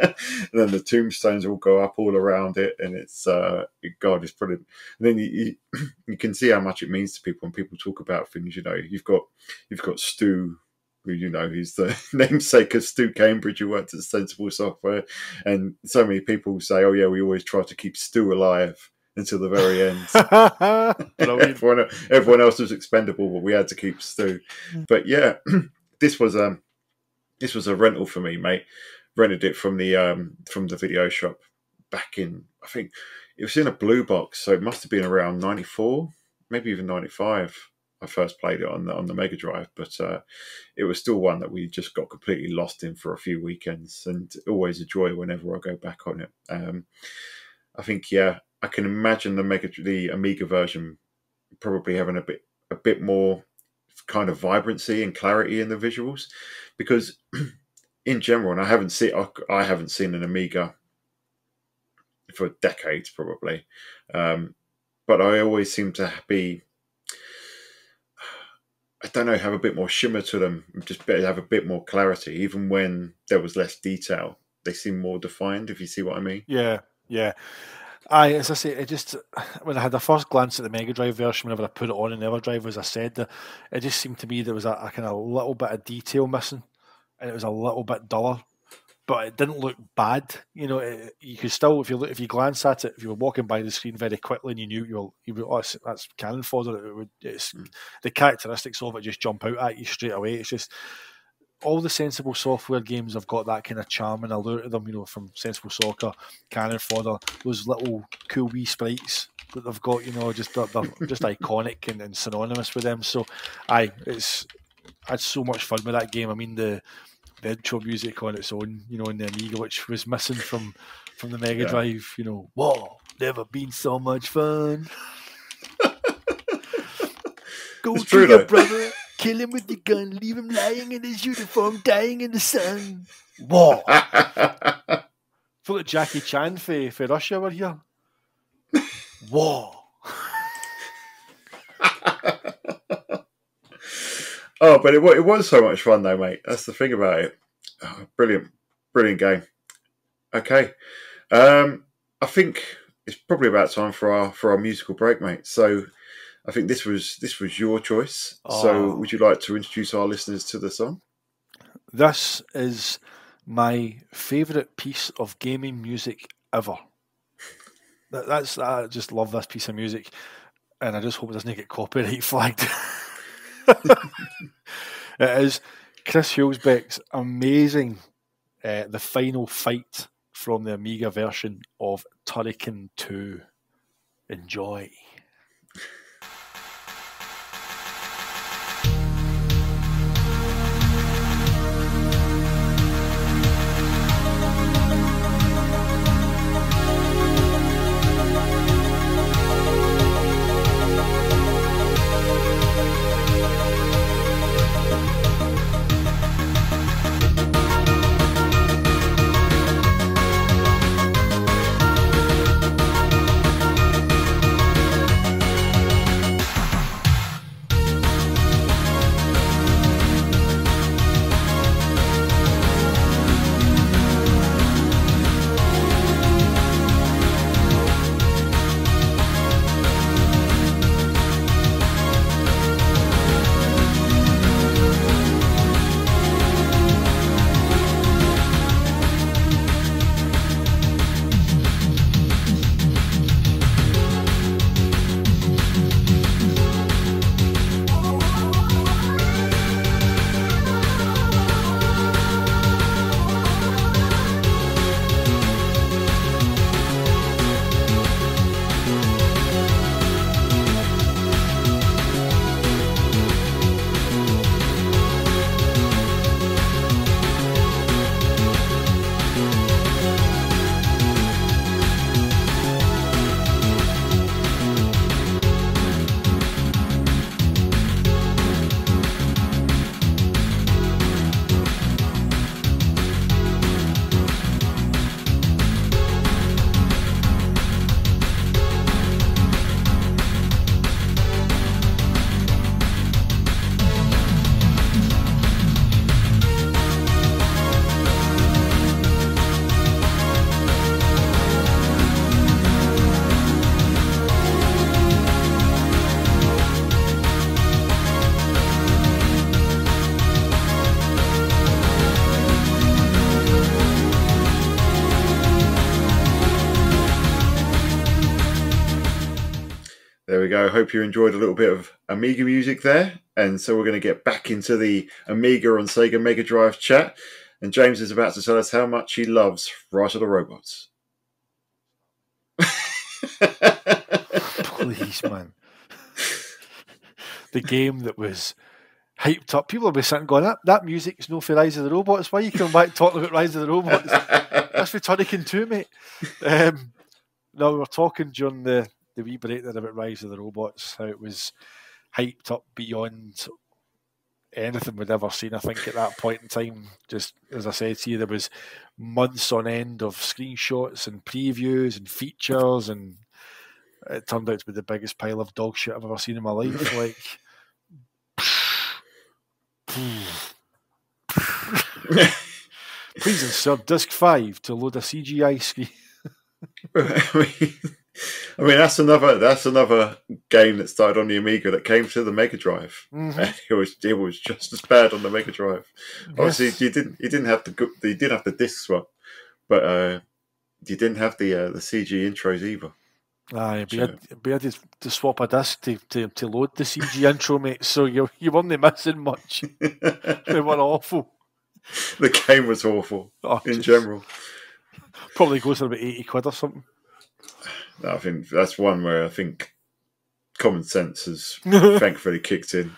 then the tombstones will go up all around it, and it's uh, God, it's brilliant. And then you, you, <clears throat> you can see how much it means to people when people talk about things. You know, you've got you've got Stu who you know, he's the <laughs> namesake of Stu Cambridge, who worked at Sensible Software. And so many people say, oh, yeah, we always try to keep Stu alive until the very end. <laughs> <laughs> everyone, everyone else was expendable, but we had to keep Stu. Mm. But yeah, <clears throat> this was um this was a rental for me, mate. Rented it from the um from the video shop back in I think it was in a blue box, so it must have been around ninety four, maybe even ninety five. I first played it on the on the Mega Drive, but uh, it was still one that we just got completely lost in for a few weekends, and always a joy whenever I go back on it. Um, I think yeah, I can imagine the Mega the Amiga version probably having a bit a bit more kind of vibrancy and clarity in the visuals because <clears throat> in general and I haven't seen I haven't seen an Amiga for decades probably. Um, but I always seem to be I don't know have a bit more shimmer to them just have a bit more clarity even when there was less detail. They seem more defined if you see what I mean. Yeah Yeah. I, as I say, it just when I had the first glance at the Mega Drive version, whenever I put it on in EverDrive, as I said, it just seemed to me there was a, a kind of little bit of detail missing, and it was a little bit duller but it didn't look bad. You know, it, you could still, if you look, if you glance at it, if you were walking by the screen very quickly and you knew you were, you were oh, that's cannon fodder. It would, it's mm. the characteristics of it just jump out at you straight away. It's just all the sensible software games have got that kind of charm and allure to them. You know, from Sensible Soccer, Cannon Fodder, those little cool wee sprites that they've got. You know, just they're, they're just iconic and, and synonymous with them. So, I it's I had so much fun with that game. I mean the the intro music on its own, you know, in the Amiga, which was missing from from the Mega yeah. Drive. You know, whoa, never been so much fun. <laughs> Go it's to your though. brother, kill him with your gun, leave him lying in his uniform, dying in the sun. Whoa. <laughs> Feel like Jackie Chan for, for Russia were here. Whoa. Oh, but it, it was so much fun though, mate. That's the thing about it. Oh, brilliant, brilliant game. Okay, um, I think it's probably about time for our for our musical break, mate. So, I think this was this was your choice. Oh. So, would you like to introduce our listeners to the song? This is my favourite piece of gaming music ever. That's I just love this piece of music, and I just hope it doesn't get copyright flagged. <laughs> <laughs> it is Chris Hulsbeck's amazing, uh, the final fight from the Amiga version of Turrican 2. Enjoy. Hope you enjoyed a little bit of Amiga music there. And so we're going to get back into the Amiga on Sega Mega Drive chat. And James is about to tell us how much he loves Rise of the Robots. <laughs> Please, man. the game that was hyped up. People will be sitting going, that, that music's no for Rise of the Robots. Why are you coming back talking about Rise of the Robots? <laughs> That's for Turrican 2, mate. Um, no, we were talking during the, the wee break there about Rise of the Robots, how it was hyped up beyond anything we'd ever seen. I think at that point in time, just as I said to you, there was months on end of screenshots and previews and features, and it turned out to be the biggest pile of dog shit I've ever seen in my life. <laughs> like, <laughs> please insert disc five to load a CGI screen. <laughs> I mean, that's another that's another game that started on the Amiga that came to the Mega Drive, Mhm. and <laughs> it was it was just as bad on the Mega Drive. Obviously, you didn't you didn't have the you did have the disc swap, but uh, you didn't have the uh, the CG intros either. Aye, but you had, but you had to, to swap a disc to, to, to load the CG <laughs> intro, mate. So you you weren't missing much. <laughs> They were awful. the game was awful Oh, in general. Probably goes for about eighty quid or something. I think that's one where I think common sense has <laughs> thankfully kicked in.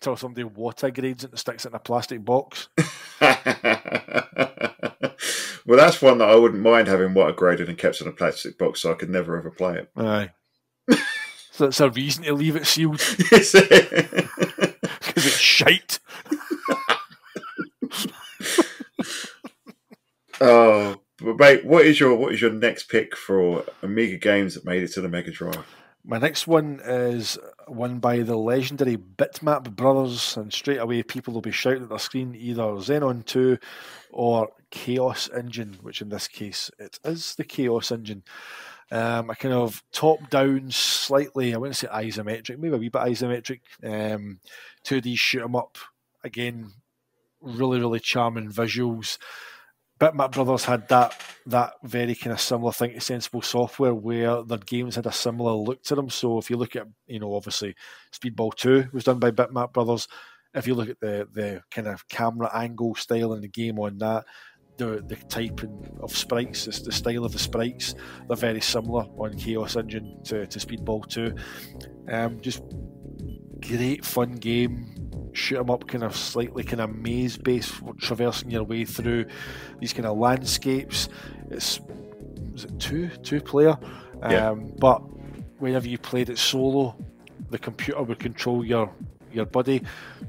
Tell somebody WATA grades it and sticks it in a plastic box. <laughs> well, that's one that I wouldn't mind having WATA graded and kept in a plastic box, so I could never ever play it. Aye. <laughs> so that's a reason to leave it sealed because it's shite. oh, but mate, what is your what is your next pick for Amiga games that made it to the Mega Drive? My next one is one by the legendary Bitmap Brothers, and straight away people will be shouting at their screen either Xenon 2 or Chaos Engine, which in this case it is the Chaos Engine. Um, a kind of top down, slightly, I wouldn't say isometric, maybe a wee bit isometric, um, 2D shoot 'em up. Again, really, really charming visuals. Bitmap Brothers had that that very kind of similar thing to Sensible Software, where their games had a similar look to them. So if you look at, you know, obviously Speedball Two was done by Bitmap Brothers. If you look at the the kind of camera angle style in the game on that, the the typing of sprites, the, the style of the sprites, they're very similar on Chaos Engine to, to Speedball Two. Um, just great fun game. Shoot 'em up, kind of slightly kind of maze based, traversing your way through these kind of landscapes. It's was it two two player, um, Yeah. but whenever you played it solo, the computer would control your your buddy,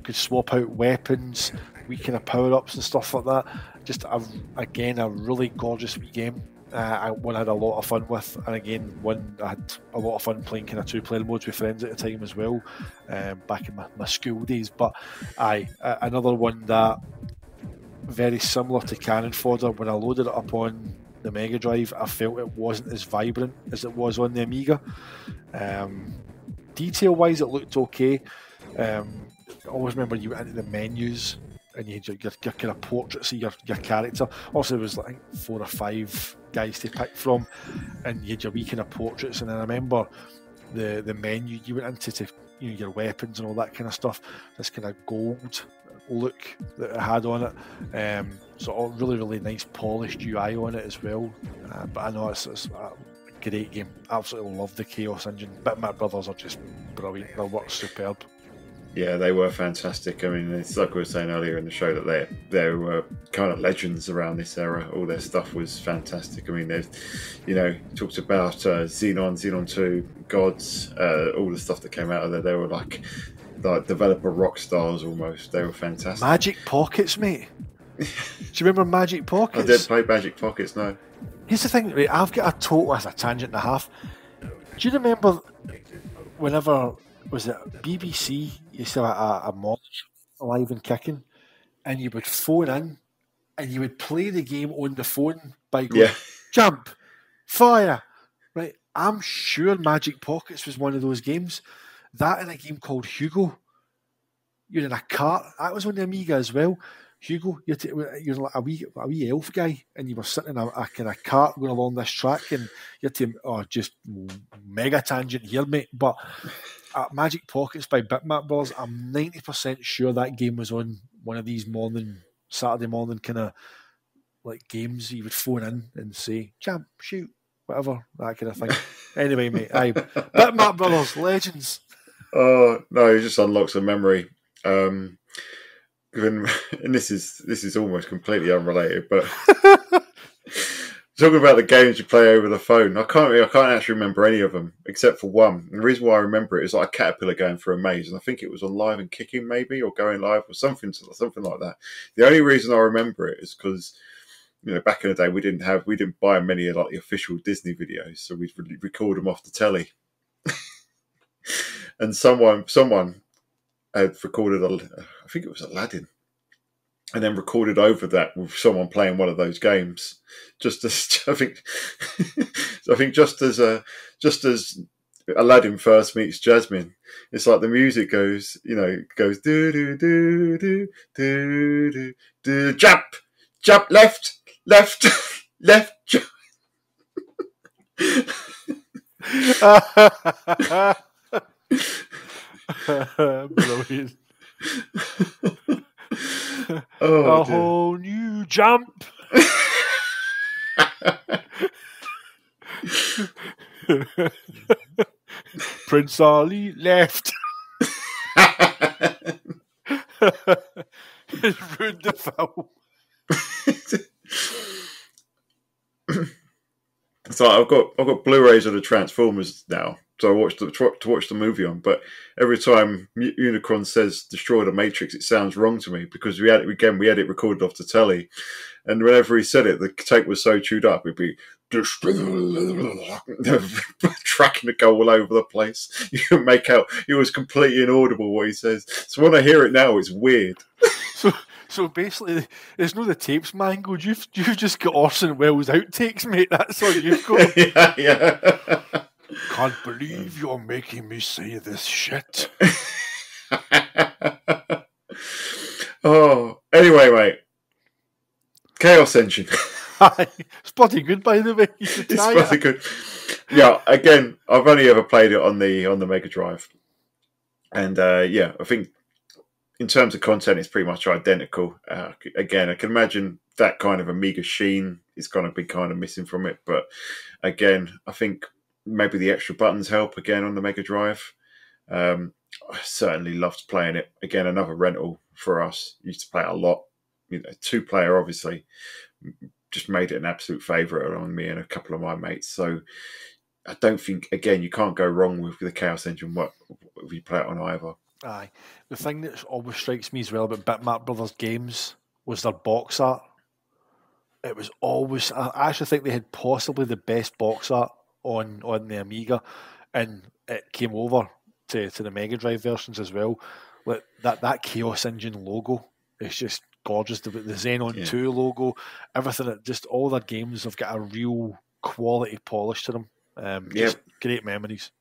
could swap out weapons, wee kind of power ups and stuff like that. Just a, again a really gorgeous game. Uh, I- one I had a lot of fun with, and again one I had a lot of fun playing kind of two player modes with friends at the time as well, um, back in my, my school days. But aye, a- another one that very similar to Cannon Fodder. When I loaded it up on the Mega Drive, I felt it wasn't as vibrant as it was on the Amiga. Um, detail wise, it looked okay. Um, I always remember you went into the menus and you had your, your, your kind of portraits of your, your character. Also, there was like four or five guys to pick from, and you had your wee kind of portraits. And I remember the the menu you went into to you know your weapons and all that kind of stuff. This kind of gold look that it had on it. Um, so all really really nice polished UI on it as well. Uh, but I know it's, it's a great game. Absolutely love the Chaos Engine. Bitmap Brothers are just brilliant. Their work's superb. Yeah, they were fantastic. I mean, it's like we were saying earlier in the show that they they were kind of legends around this era. All their stuff was fantastic. I mean, there's, you know, talked about uh, Xenon, Xenon Two, Gods, uh, all the stuff that came out of there. They were like like developer rock stars almost. They were fantastic. Magic Pockets, mate. <laughs> Do you remember Magic Pockets? I did play Magic Pockets. No, Here's the thing? I've got a total as a tangent and a half. Do you remember whenever was it BBC to have a, a mod alive and kicking, and you would phone in and you would play the game on the phone by going yeah, jump, fire. Right? I'm sure Magic Pockets was one of those games. That in a game called Hugo. You're in a cart. That was on the Amiga as well. Hugo, you're, t- you're like a wee, a wee elf guy, and you were sitting in a, a kind of cart going along this track, and you're to, oh, just mega tangent here, mate. But uh, Magic Pockets by Bitmap Brothers, I'm 90% sure that game was on one of these morning, Saturday morning kind of like games. You would phone in and say, jump, shoot, whatever, that kind of thing. <laughs> anyway, mate, aye. Bitmap Brothers, legends. Oh no, it just unlocks a memory. Um, <laughs> and this is this is almost completely unrelated, but <laughs> talking about the games you play over the phone, I can't I can't actually remember any of them except for one. And the reason why I remember it is like a caterpillar going through a maze, and I think it was on live and kicking maybe or going live or something something like that. The only reason I remember it is because. You know, back in the day, we didn't have, we didn't buy many of like the official Disney videos, so we'd record them off the telly. <laughs> and someone, someone had recorded, a, I think it was Aladdin, and then recorded over that with someone playing one of those games. Just to, <laughs> I think, I think just as a just as Aladdin first meets Jasmine, it's like the music goes, you know, goes do do do do do do do jump, jump left, left, <laughs> left. Jump. <laughs> Brilliant. <laughs> Oh, a dear. whole new jump. <laughs> Prince Ali left. <laughs> It's ruined the film. so I've got I've got Blu-rays of the Transformers now, so I watched the, to watch the movie on. But every time Unicron says "destroy the Matrix," it sounds wrong to me because we had it again. We had it recorded off the telly, and whenever he said it, the tape was so chewed up. It'd be <laughs> tracking to go all over the place. <laughs> You can make out it was completely inaudible what he says. So when I hear it now, it's weird. <laughs> So, so basically, it's not the tapes mangled. You've you've just got Orson Welles outtakes, mate. That's all you've got. yeah, yeah. Can't believe you're making me say this shit. <laughs> oh, anyway, mate. Chaos Engine. <laughs> bloody good, by the way. It's try good. Yeah, again, I've only ever played it on the on the Mega Drive, and uh, yeah, I think in terms of content, it's pretty much identical. Uh, again, I can imagine that kind of Amiga sheen is going to be kind of missing from it, but again, I think maybe the extra buttons help again on the Mega Drive. Um, I certainly loved playing it. Again, another rental for us. Used to play it a lot. You know, two player, obviously, just made it an absolute favourite among me and a couple of my mates. So I don't think, again, you can't go wrong with the Chaos Engine. What if you play it on either? Aye. The thing that always strikes me as well about Bitmap Brothers games was their box art. It was always. I I actually think they had possibly the best box art on on the Amiga, and it came over to, to the Mega Drive versions as well. Like that that Chaos Engine logo is just gorgeous. The, the Xenon Yeah. Two logo, everything. That just all their games have got a real quality polish to them. Um, Yeah. just great memories.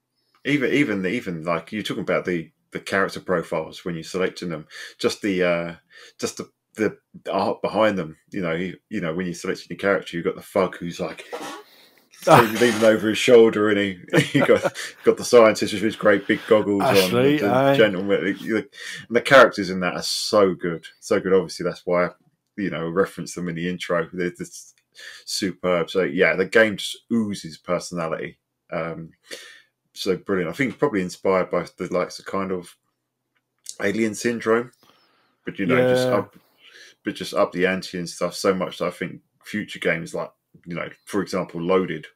Even, even, even like you're talking about the the character profiles when you're selecting them, just the uh, just the the art behind them. You know, you, you know when you're selecting your character, you've got the fug who's like leaning over his shoulder, and he <laughs> you got got the scientist with his great big goggles That's on. the aye. gentleman, and the characters in that are so good, so good. Obviously, that's why I, you know reference them in the intro. They're just superb. So yeah, the game just oozes personality. Um, so brilliant. I think probably inspired by the likes of kind of Alien Syndrome, but you know, just up, but just up the ante and stuff so much that I think future games like you know, for example, Loaded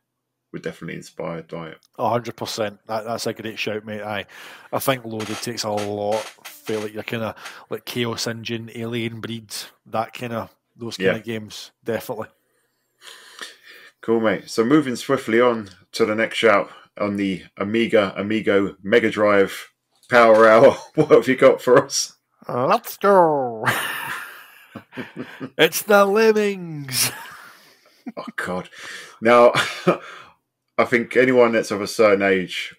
were definitely inspired by it. A hundred percent. That that's a great shout, mate. I I think loaded takes a lot. Feel like you're kind of like Chaos Engine, Alien Breeds, that kind of those kind Yeah. of games. Definitely. Cool, mate. So moving swiftly on to the next shout on the Amiga, Amigo, Mega Drive Power Hour. <laughs> What have you got for us? Let's go. <laughs> it's the Lemmings. Oh God! Now, <laughs> I think anyone that's of a certain age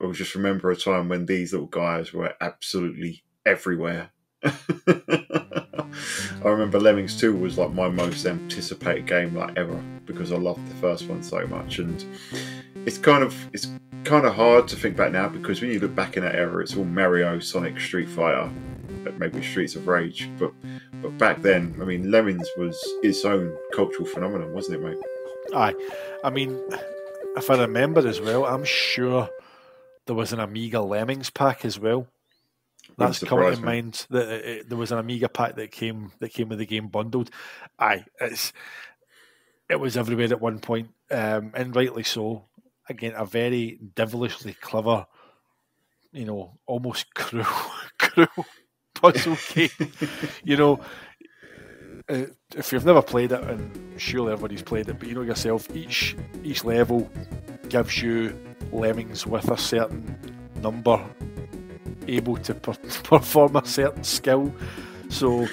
will just remember a time when these little guys were absolutely everywhere. <laughs> I remember Lemmings 2 was like my most anticipated game like ever because I loved the first one so much and it's kind of it's kind of hard to think back now because when you look back in that era it's all Mario, Sonic, Street Fighter, maybe Streets of Rage but but back then I mean Lemmings was its own cultural phenomenon wasn't it mate? Aye. I mean, if I remember as well, I'm sure there was an Amiga Lemmings pack as well. That's coming to mind. That it, it- there was an Amiga pack that came that came with the game bundled. Aye, it's it was everywhere at one point, um, and rightly so. Again, a very devilishly clever, you know, almost <laughs> cruel, cruel puzzle <laughs> game. you know, uh, if you've never played it, and surely everybody's played it, but you know yourself, each each level gives you lemmings with a certain number able to per- <laughs> perform a certain skill. So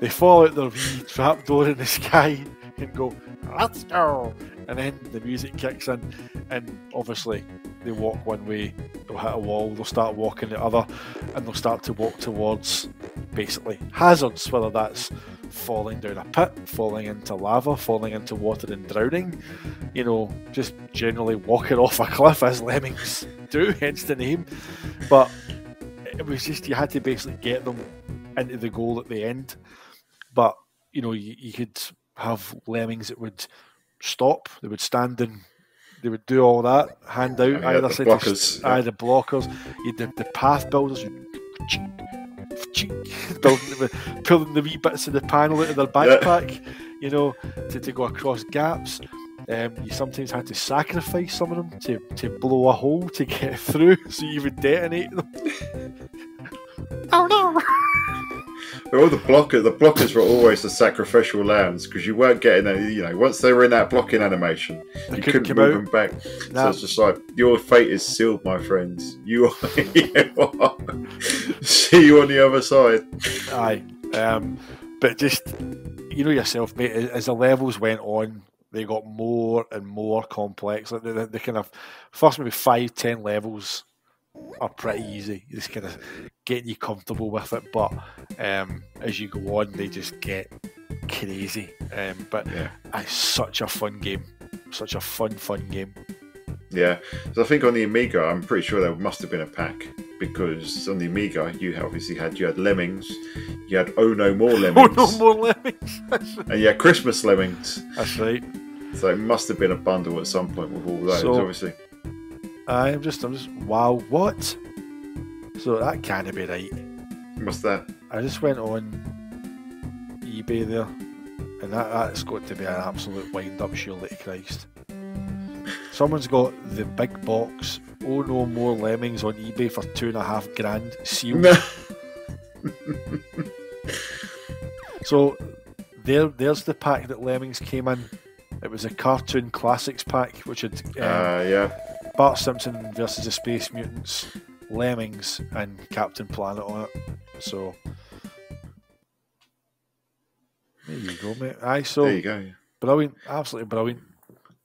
they fall out their wee trapdoor in the <laughs> sky and go, let's go. and then the music kicks in, and obviously they walk one way, they'll hit a wall, they'll start walking the other, and they'll start to walk towards basically hazards, whether that's falling down a pit, falling into lava, falling into water and drowning, you know, just generally walking <laughs> off a cliff as lemmings do, hence the name. But it was just you had to basically get them into the goal at the end. But you know, you, you could have lemmings that would stop, they would stand and they would do all that, hand out Yeah, either the side, blockers, aye, the blockers, you the, the path builders would building the, pulling the wee bits of the panel out of their Yeah. backpack, you know, to, to go across gaps. Um, you sometimes had to sacrifice some of them to, to blow a hole to get <laughs> through, so you would detonate them. oh no! <laughs> But all the blocker, the blockers were always the sacrificial lambs because you weren't getting any. You know, once they were in that blocking animation, They you couldn't couldn't move out. them back. So it's just like your fate is sealed, my friends. You are. <laughs> you are- See you on the other side. Aye, um, but just you know yourself, mate. As, as the levels went on, they got more and more complex. Like the, the, the kind of first maybe five, ten levels are pretty easy. Just kind of getting you comfortable with it. But um, as you go on, they just get crazy. Um, but Yeah. it's such a fun game. Such a fun, fun game. Yeah, so I think on the Amiga, I'm pretty sure there must have been a pack because on the Amiga, you obviously had you had Lemmings, you had Oh No More <laughs> Oh Lemmings, no, more lemmings. <laughs> Right. and you had Christmas Lemmings. That's right. So it must have been a bundle at some point with all those, So- obviously. I'm just, I'm just, wow, what? So that can't be right. What's that? I just went on eBay there, and that, that's got to be an absolute wind up, surely to Christ. Someone's got the big box, oh no more lemmings on eBay for two and a half grand sealed. <laughs> So there, there's the pack that lemmings came in. It was a cartoon classics pack, which had um, uh, yeah. Bart Simpson versus the Space Mutants, Lemmings, and Captain Planet on it. So there you go, mate. I so There you go. yeah. brilliant, absolutely brilliant.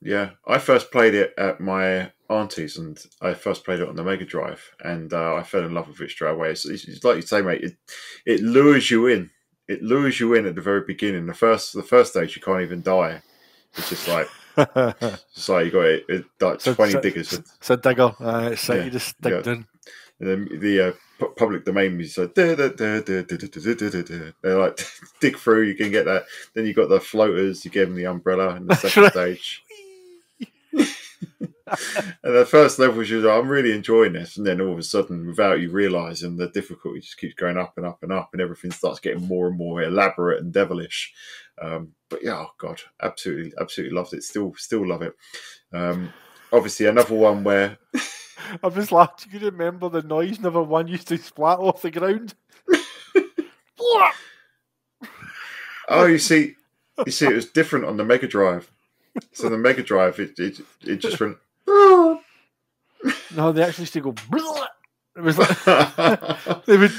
Yeah, I first played it at my auntie's, and I first played it on the Mega Drive, and uh, I fell in love with it straight away. It's, it's, it's like you say, mate. It, it lures you in. It lures you in at the very beginning. The first, the first stage, you can't even die. It's just like, <laughs> so you got it. it like so, twenty so, diggers. So digger. Uh, so yeah, you just digged yeah. in. And then the uh, public domain music. They're like dig through. You can get that. Then you got the floaters. You give them the umbrella in the second stage. <laughs> <laughs> And the first level, you're like, I'm really enjoying this, and then all of a sudden, without you realizing, the difficulty just keeps going up and up and up, and everything starts getting more and more elaborate and devilish. Um, but yeah, oh god, absolutely, absolutely loved it. Still, still love it. Um, obviously, another one where I was like, you remember the noise number one used to splat off the ground? <laughs> oh, you see, you see, it was different on the Mega Drive. So the Mega Drive, it it, it just went. <laughs> no, they actually used to go. It was like <laughs> they would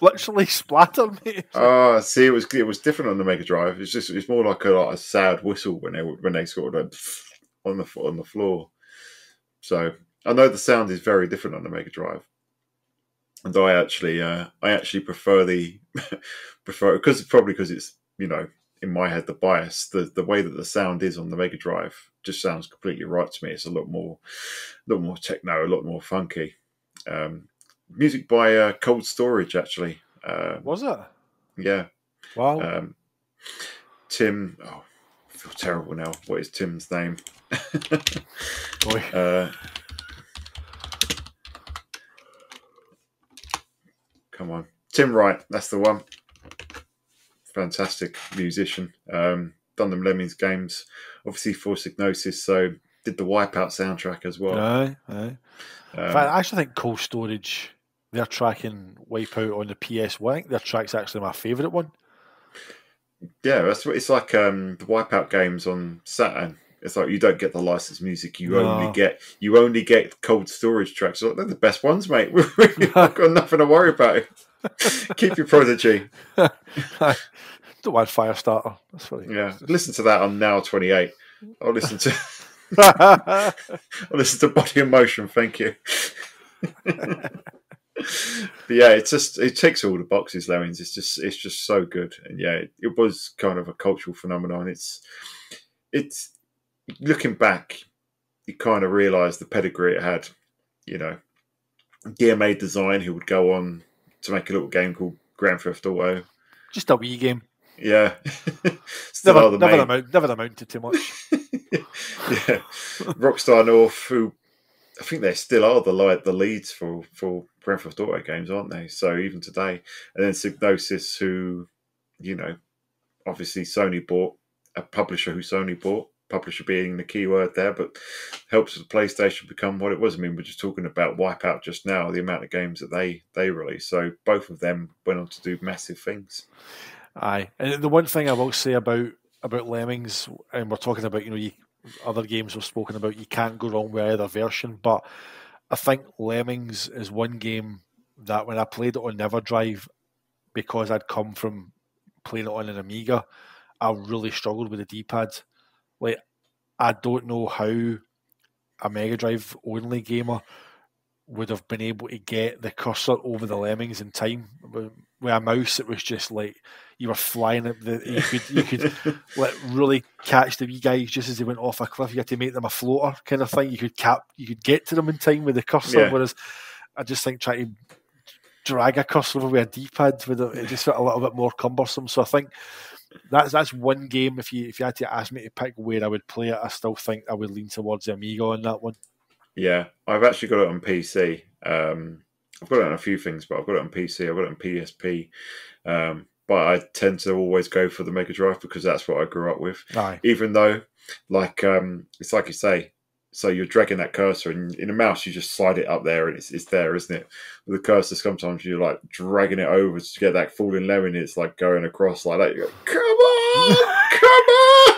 literally splatter me. Oh, <laughs> see, it was it was different on the Mega Drive. It's just it's more like a, like a sad whistle when they when they of went on the on the floor. So I know the sound is very different on the Mega Drive, and I actually uh, I actually prefer the prefer because probably because it's you know in my head the bias the the way that the sound is on the Mega Drive just sounds completely right to me. It's a lot more a lot more techno, a lot more funky. Um, music by uh, Cold Storage actually. Uh, Was it? yeah. Wow. Um, Tim. Oh, I feel terrible now. What is Tim's name? <laughs> Boy. Uh, come on, Tim Wright. That's the one. Fantastic musician. Um, done the Lemmings games, obviously for Psygnosis. So did the Wipeout soundtrack as well. aye, aye. Um, fact, I actually think Cold Storage, their tracking Wipeout on the PS1, I their track's actually my favourite one. yeah, that's what it's like. Um, the Wipeout games on Saturn. It's like you don't get the licensed music. You No. only get you only get cold storage tracks. Like, they're the best ones, mate. <laughs> We've <laughs> got nothing to worry about. Keep your prodigy. <laughs> Don't want Firestarter. That's funny. Yeah, listen to that on now twenty eight. I'll listen to this is the body in motion. Thank you. <laughs> but yeah, it's just it ticks all the boxes. Lemmings. It's just it's just so good, and yeah, it, it was kind of a cultural phenomenon. It's it's looking back, you kind of realise the pedigree it had. You know, DMA Design, who would go on to make a little game called Grand Theft Auto. Just a wee game. Yeah, <laughs> never, never, amount, never amounted too much. <laughs> yeah, Rockstar North, who I think they still are the light the leads for for Grand Theft Auto games, aren't they? So even today, and then Psygnosis, who you know, obviously Sony bought a publisher who Sony bought, publisher being the key word there, but helps the PlayStation become what it was. I mean, we're just talking about Wipeout just now, the amount of games that they they released. So both of them went on to do massive things. Aye, and the one thing I will say about about Lemmings, and we're talking about you know you, other games we've spoken about, you can't go wrong with either version, but I think Lemmings is one game that when I played it on Everdrive, because I'd come from playing it on an Amiga, I really struggled with the D pad. Like I don't know how a Mega Drive only gamer would have been able to get the cursor over the lemmings in time. With, a mouse, it was just like you were flying at the. You could you could <laughs> like really catch the wee guys just as they went off a cliff. You had to make them a floater kind of thing. You could cap, you could get to them in time with the cursor. Yeah. Whereas I just think trying to drag a cursor over with a D pad with it, it just felt a little bit more cumbersome. So I think that's that's one game. If you if you had to ask me to pick where I would play it, I still think I would lean towards the Amiga on that one. Yeah, I've actually got it on PC. Um, I've got it on a few things, but I've got it on PC. I've got it on PSP. Um, but I tend to always go for the Mega Drive because that's what I grew up with. Aye. Even though, like, um, it's like you say, so you're dragging that cursor, and in a mouse you just slide it up there, and it's, it's there, isn't it? With the cursor, sometimes you're like dragging it over to get that falling lemming. It's like going across like that. You go, come on, <laughs> come on.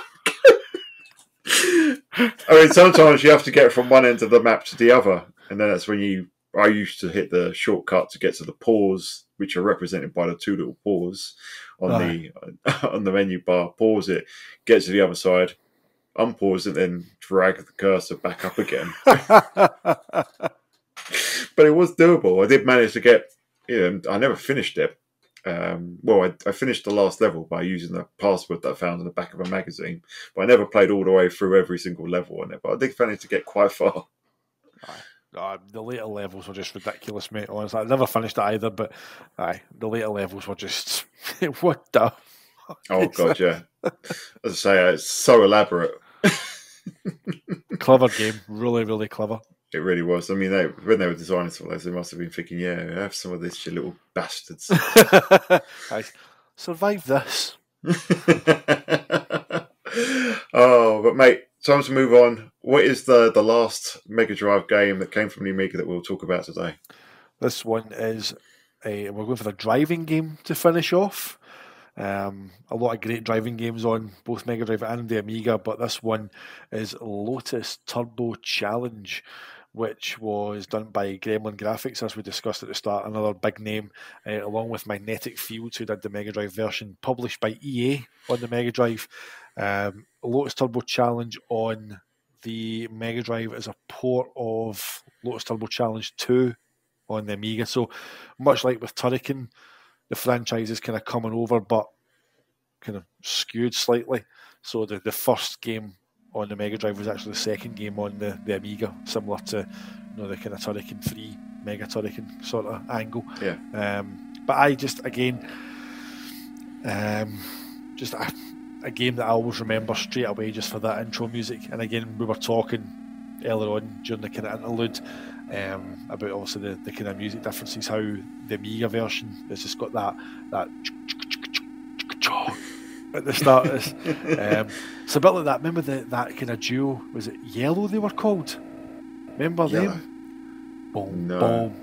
I mean, sometimes you have to get from one end of the map to the other, and then that's when you. I used to hit the shortcut to get to the pause, which are represented by the two little paws on the <laughs> on the menu bar. Pause it, get to the other side, unpause and then drag the cursor back up again. <laughs> <laughs> but it was doable. I did manage to get, you know, I never finished it. Um, well, I, I, finished the last level by using the password that I found in the back of a magazine, but I never played all the way through every single level on it. But I did manage to get quite far. Uh, the later levels were just ridiculous, mate. Honestly, I never finished it either, but aye, the later levels were just <laughs> what the. Oh <laughs> god, yeah. As I say, uh, it's so elaborate. <laughs> clever game, really, really clever. It really was. I mean, they, when they were designing some of those, they must have been thinking, "Yeah, have some of this, you little bastards." <laughs> I survive this. oh, but mate, time to move on. What is the the last Mega Drive game that came from the Amiga that we'll talk about today? This one is a, we're going for the driving game to finish off. Um, a lot of great driving games on both Mega Drive and the Amiga, but this one is Lotus Turbo Challenge, which was done by Gremlin Graphics, as we discussed at the start. Another big name, uh, along with Magnetic Fields, who did the Mega Drive version, published by EA on the Mega Drive. Um, Lotus Turbo Challenge on the Mega Drive is a port of Lotus Turbo Challenge 2 on the Amiga. So, much like with Turrican, the franchise is kind of coming over, but kind of skewed slightly. So the, the first game on the Mega Drive was actually the second game on the, the Amiga, similar to you know the kind of Turrican Three Mega Turrican sort of angle. Yeah. Um, but I just again, um, just a, a, game that I always remember straight away just for that intro music. And again, we were talking earlier on during the kind of interlude um, about obviously the, the kind of music differences, how the Amiga version has just got that that <laughs> at the start. um, it's a bit like that. Remember the, that kind of duo? Was it Yello? They were called. Remember Yello. them? Boom, no. boom.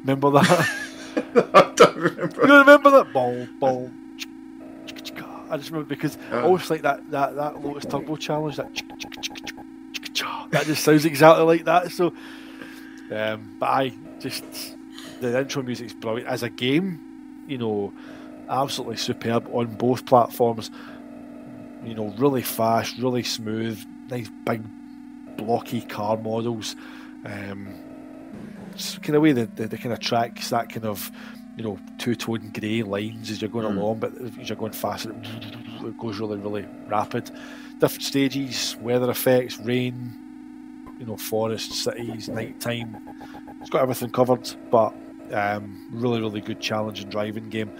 Remember that? <laughs> I don't remember. You remember that? Boom, boom. I just remember because oh. I always like that that that Lotus Turbo challenge that that just sounds exactly like that. So, um, but I just the intro music's brilliant as a game. You know, absolutely superb on both platforms. You know, really fast, really smooth, nice big blocky car models. Um, kind of way the, the, the kind of tracks that kind of you know two tone grey lines as you're going mm. along, but as you're going faster, it goes really really rapid. Different stages, weather effects, rain, you know, forests, cities, night time. It's got everything covered, but um, really really good challenging driving game.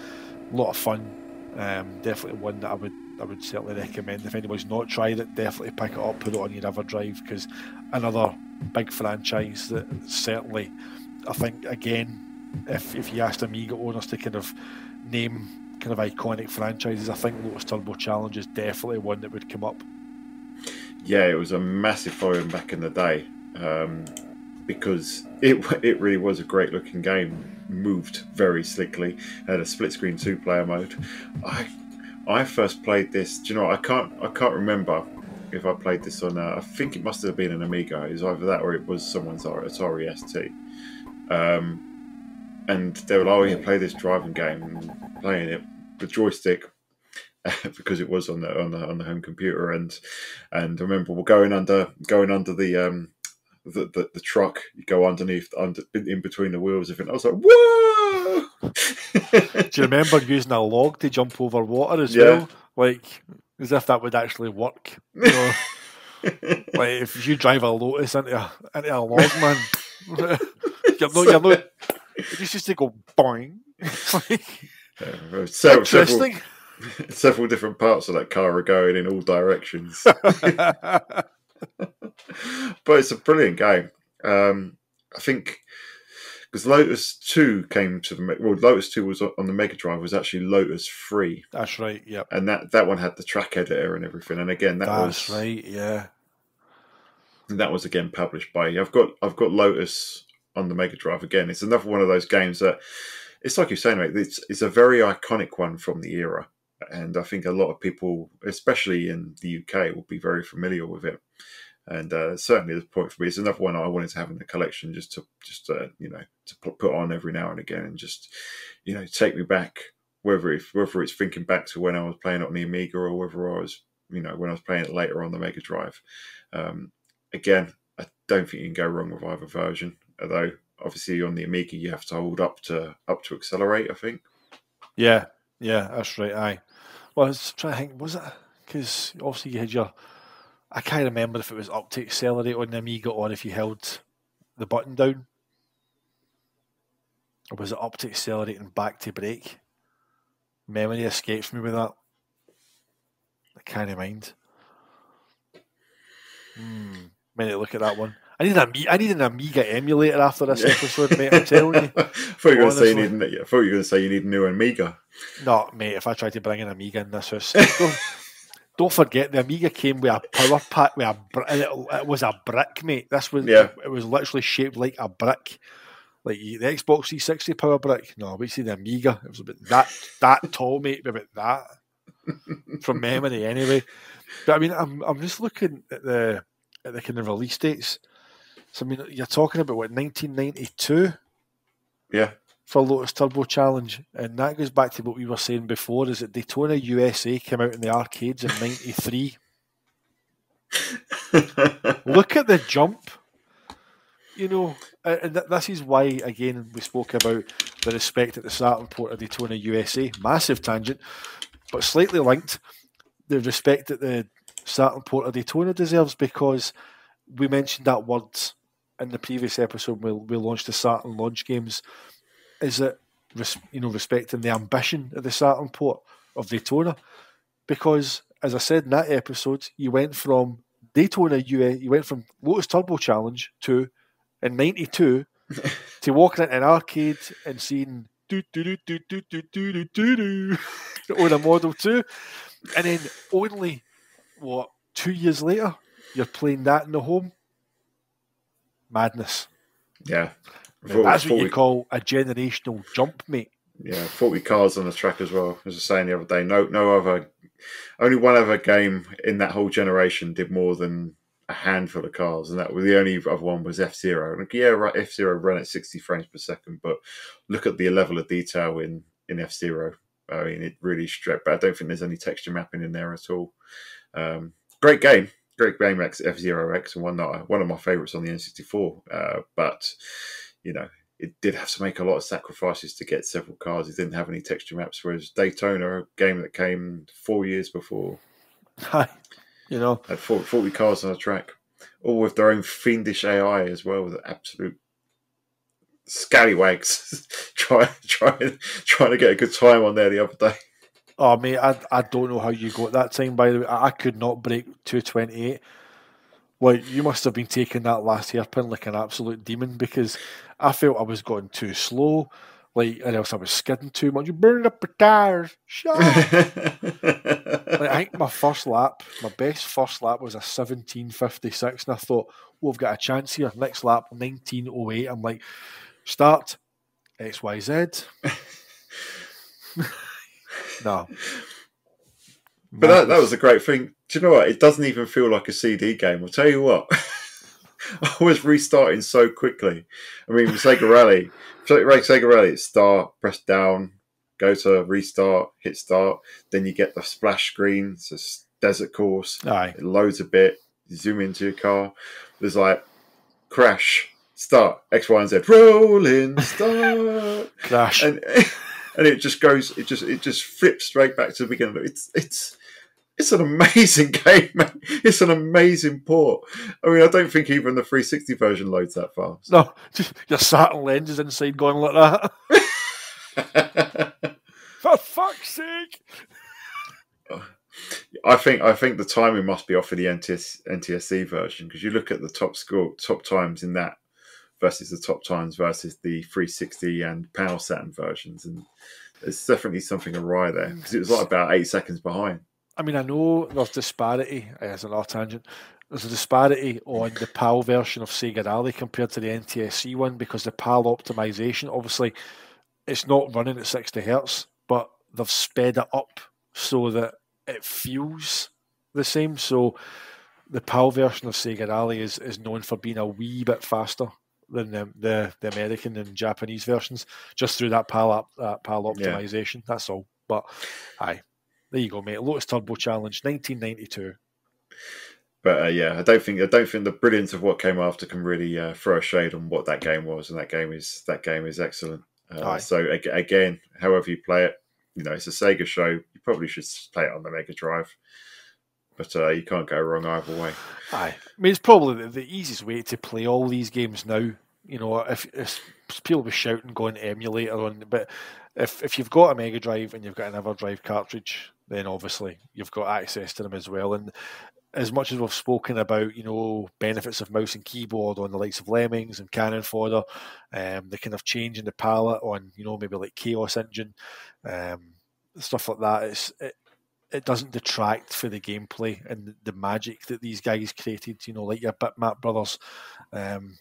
A lot of fun. Um, definitely one that I would I would certainly recommend. If anyone's not tried it, definitely pick it up, put it on your EverDrive because another big franchise that certainly I think again, if if you asked Amiga owners to kind of name kind of iconic franchises, I think Lotus Turbo Challenge is definitely one that would come up. Yeah, it was a massive following back in the day um, because it <laughs> it really was a great looking game. Moved very slickly, had a split screen two player mode. I I first played this. Do you know? I can't. I can't remember if I played this on. A, I think it must have been an Amiga. It was either that or it was someone's Atari ST. Um, and they were like, "Oh, yeah, play this driving game." Playing it the joystick <laughs> because it was on the on the on the home computer. And and I remember we're going under going under the um the, the, the truck. You go underneath under in between the wheels. Of it. I was like, "Whoa!" <laughs> Do you remember using a log to jump over water as yeah. well? Like as if that would actually work. You know? <laughs> like if you drive a Lotus into a, into a log, man, you're not, you're not. It used to go boing. like, yeah, so, interesting. Several, <laughs> several different parts of that car are going in all directions. <laughs> <laughs> but it's a brilliant game. Um, I think because Lotus Two came to the well, Lotus Two was on the Mega Drive was actually Lotus Three. That's right. Yep. And that that one had the track editor and everything. And again, that That's was right. Yeah. And that was again published by. I've got I've got Lotus on the Mega Drive again. It's another one of those games that it's like you're saying, mate. It's it's a very iconic one from the era, and I think a lot of people, especially in the UK, will be very familiar with it and uh, certainly the point for me. It's another one I wanted to have in the collection, just to just uh, you know to put on every now and again, and just you know take me back, whether it's whether it's thinking back to when I was playing it on the Amiga or whether I was you know when I was playing it later on the Mega Drive. Um, again, I don't think you can go wrong with either version, although obviously on the Amiga you have to hold up to up to accelerate. I think. Yeah, yeah, that's right. Aye. Well, I was trying to think. Was it because obviously you had your I can't remember if it was up to accelerate on the Amiga or if you held the button down. Or was it up to accelerate and back to brake? Memory escapes me with that. I can't mind. Hmm. Minute look at that one. I need an I need an Amiga emulator after this episode, mate. I'm telling you. I <laughs> thought you were going to say you need. I thought you were going to say you need a new Amiga. No, mate. If I tried to bring an Amiga in this house, don't <laughs> forget the Amiga came with a power pack with a it, it was a brick, mate. This was yeah. it was literally shaped like a brick. Like the Xbox 360 power brick. No, we see the Amiga. It was about that that tall, mate, about that. <laughs> From memory anyway. But I mean I'm I'm just looking at the at the kind of release dates. So I mean you're talking about what, nineteen ninety two? Yeah for Lotus Turbo Challenge, and that goes back to what we were saying before: is that Daytona USA came out in the arcades in '93. <laughs> Look at the jump. You know, and this is why, again, we spoke about the respect at the Saturn port of Daytona USA. Massive tangent, but slightly linked. The respect that the Saturn port of Daytona deserves because we mentioned that word in the previous episode when we launched the Saturn launch games is it you know respecting the ambition of the Saturn port of Daytona, because as I said in that episode, you went from Daytona UA, you went from Lotus Turbo Challenge to in '92 to walking into an arcade and seeing do do do do do do do do do on a Model Two, and then only what two years later you're playing that in the home. Madness. Yeah, that's what you call a generational jump, mate. Yeah, forty cars on the track as well. As I was saying the other day, no, no other, only one other game in that whole generation did more than a handful of cars, and that was the only other one was F Zero. Like, yeah, right, F Zero ran at sixty frames per second, but look at the level of detail in in F Zero. I mean, it really stretched. But I don't think there's any texture mapping in there at all. Um, great game, great game X F Zero X and one that one of my favorites on the N64. Uh, but you know, it did have to make a lot of sacrifices to get several cars. It didn't have any texture maps, whereas Daytona, a game that came four years before, <laughs> you know, had 40, 40 cars on a track, all with their own fiendish AI as well, with absolute scallywags <laughs> trying trying trying to get a good time on there the other day. Oh mate, I, I don't know how you got that time. By the way, I, I could not break two twenty eight. Well, you must have been taking that last hairpin like an absolute demon because I felt I was going too slow. Like, and else I was skidding too much. You burned up your tires. Shut up. <laughs> like, I think my first lap, my best first lap was a 17.56. And I thought, well, we've got a chance here. Next lap, 19.08. I'm like, start XYZ. <laughs> no. But that, that was a great thing. Do you know what? It doesn't even feel like a CD game. I'll tell you what. <laughs> I was restarting so quickly. I mean, Sega Rally, Sega Rally, start, press down, go to restart, hit start. Then you get the splash screen. It's a desert course. Aye. It loads a bit. You zoom into your car. There's like crash, start, X, Y, and Z, rolling, start, <laughs> crash, and <laughs> and it just goes. It just it just flips straight back to the beginning. It's it's it's an amazing <laughs> game, man. It's an amazing port. I mean, I don't think even the 360 version loads that fast. No, just your Saturn lenses inside going like that. <laughs> For fuck's sake! I think I think the timing must be off for the NTS, NTSC version because you look at the top score, top times in that versus the top times versus the 360 and PAL Saturn versions, and there's definitely something awry there because it was like about eight seconds behind. I mean, I know there's disparity eh, as an off tangent. There's a disparity on the PAL version of Sega Rally compared to the NTSC one because the PAL optimization, obviously, it's not running at 60 hertz, but they've sped it up so that it feels the same. So the PAL version of Sega Rally is, is known for being a wee bit faster than the, the, the American and Japanese versions, just through that PAL, up, that PAL optimization. Yeah. That's all. But aye, there you go, mate. Lotus Turbo Challenge, 1992. But uh, yeah, I don't think I don't think the brilliance of what came after can really uh, throw a shade on what that game was, and that game is that game is excellent. Uh, so again, however you play it, you know, it's a Sega show. You probably should play it on the Mega Drive, but uh, you can't go wrong either way. Aye, I mean, it's probably the, the easiest way to play all these games now. You know, if, if people be shouting, going emulator on, but if if you've got a Mega Drive and you've got an EverDrive cartridge, then obviously you've got access to them as well. And as much as we've spoken about, you know, benefits of mouse and keyboard on the likes of Lemmings and Cannon Fodder, um, the kind of change in the palette on, you know, maybe like Chaos Engine, um, stuff like that. It's it, it doesn't detract for the gameplay and the magic that these guys created. You know, like your Bitmap brothers. Um,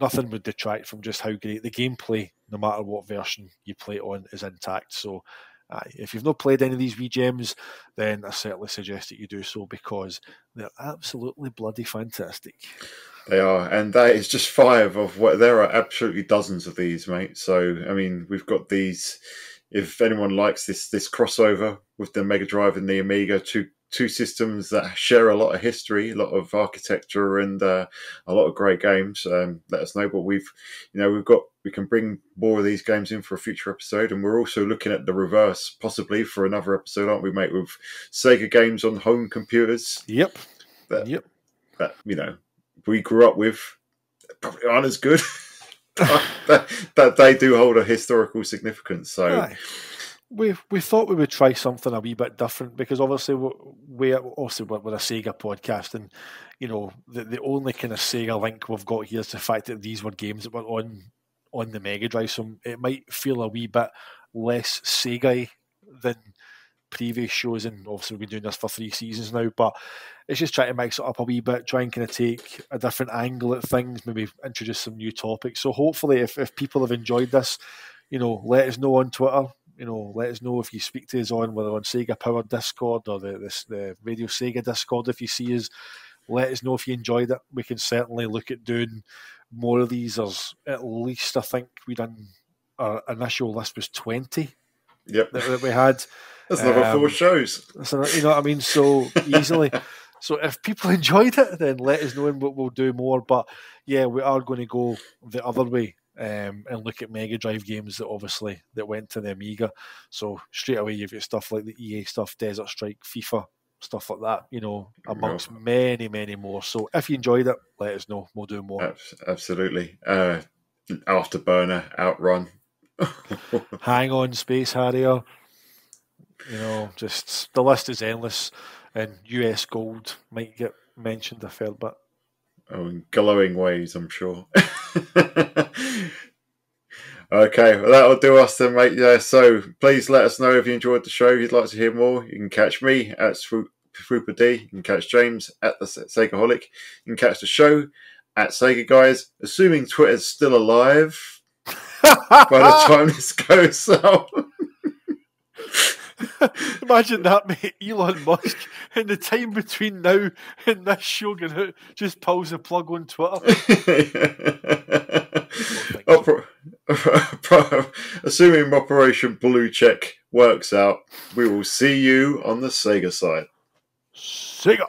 nothing would detract from just how great the gameplay, no matter what version you play on, is intact. So, uh, if you've not played any of these gems, then I certainly suggest that you do so because they're absolutely bloody fantastic. They are, and that is just five of what there are absolutely dozens of these, mate. So, I mean, we've got these. If anyone likes this this crossover with the Mega Drive and the Amiga, two two systems that share a lot of history, a lot of architecture, and uh, a lot of great games. Um, let us know. But we've, you know, we've got we can bring more of these games in for a future episode, and we're also looking at the reverse, possibly for another episode, aren't we, mate? With Sega games on home computers. Yep. That, yep. That you know we grew up with probably aren't as good. <laughs> <laughs> that, that, they do hold a historical significance. So. Aye we we thought we would try something a wee bit different because obviously we, we also we're, we're a Sega podcast and you know the the only kind of Sega link we've got here is the fact that these were games that were on on the Mega Drive, so it might feel a wee bit less Sega than previous shows, and obviously we've been doing this for three seasons now, but it's just trying to mix it up a wee bit, try and kind of take a different angle at things, maybe introduce some new topics. So hopefully, if, if people have enjoyed this, you know, let us know on Twitter you know, let us know if you speak to us on whether on Sega Power Discord or the this, the Radio Sega Discord. If you see us, let us know if you enjoyed it. We can certainly look at doing more of these. There's at least I think we done our initial list was twenty. Yep, that, that we had. That's another um, four shows. you know what I mean. So <laughs> easily. So if people <laughs> enjoyed it, then let us know and we'll, we'll do more. But yeah, we are going to go the other way um, and look at Mega Drive games that obviously that went to the Amiga. So straight away you've got stuff like the EA stuff, Desert Strike, FIFA, stuff like that. You know, amongst yeah. many, many more. So if you enjoyed it, let us know. We'll do more. Absolutely. Uh, Afterburner, Outrun. <laughs> Hang on, Space Harrier. You know, just the list is endless, and US Gold might get mentioned a fair bit. Oh, in glowing ways, I'm sure. <laughs> <laughs> okay, well, that'll do us then, mate. Yeah, so please let us know if you enjoyed the show. If you'd like to hear more, you can catch me at Swooper D. You can catch James at the Segaholic. You can catch the show at Sega Guys, assuming Twitter's still alive by the <laughs> time this goes out. <laughs> <laughs> Imagine that, mate. Elon Musk, in the time between now and this show going out, just pulls the plug on Twitter. <laughs> <laughs> assuming Operation Blue Check works out, we will see you on the Sega side. Sega.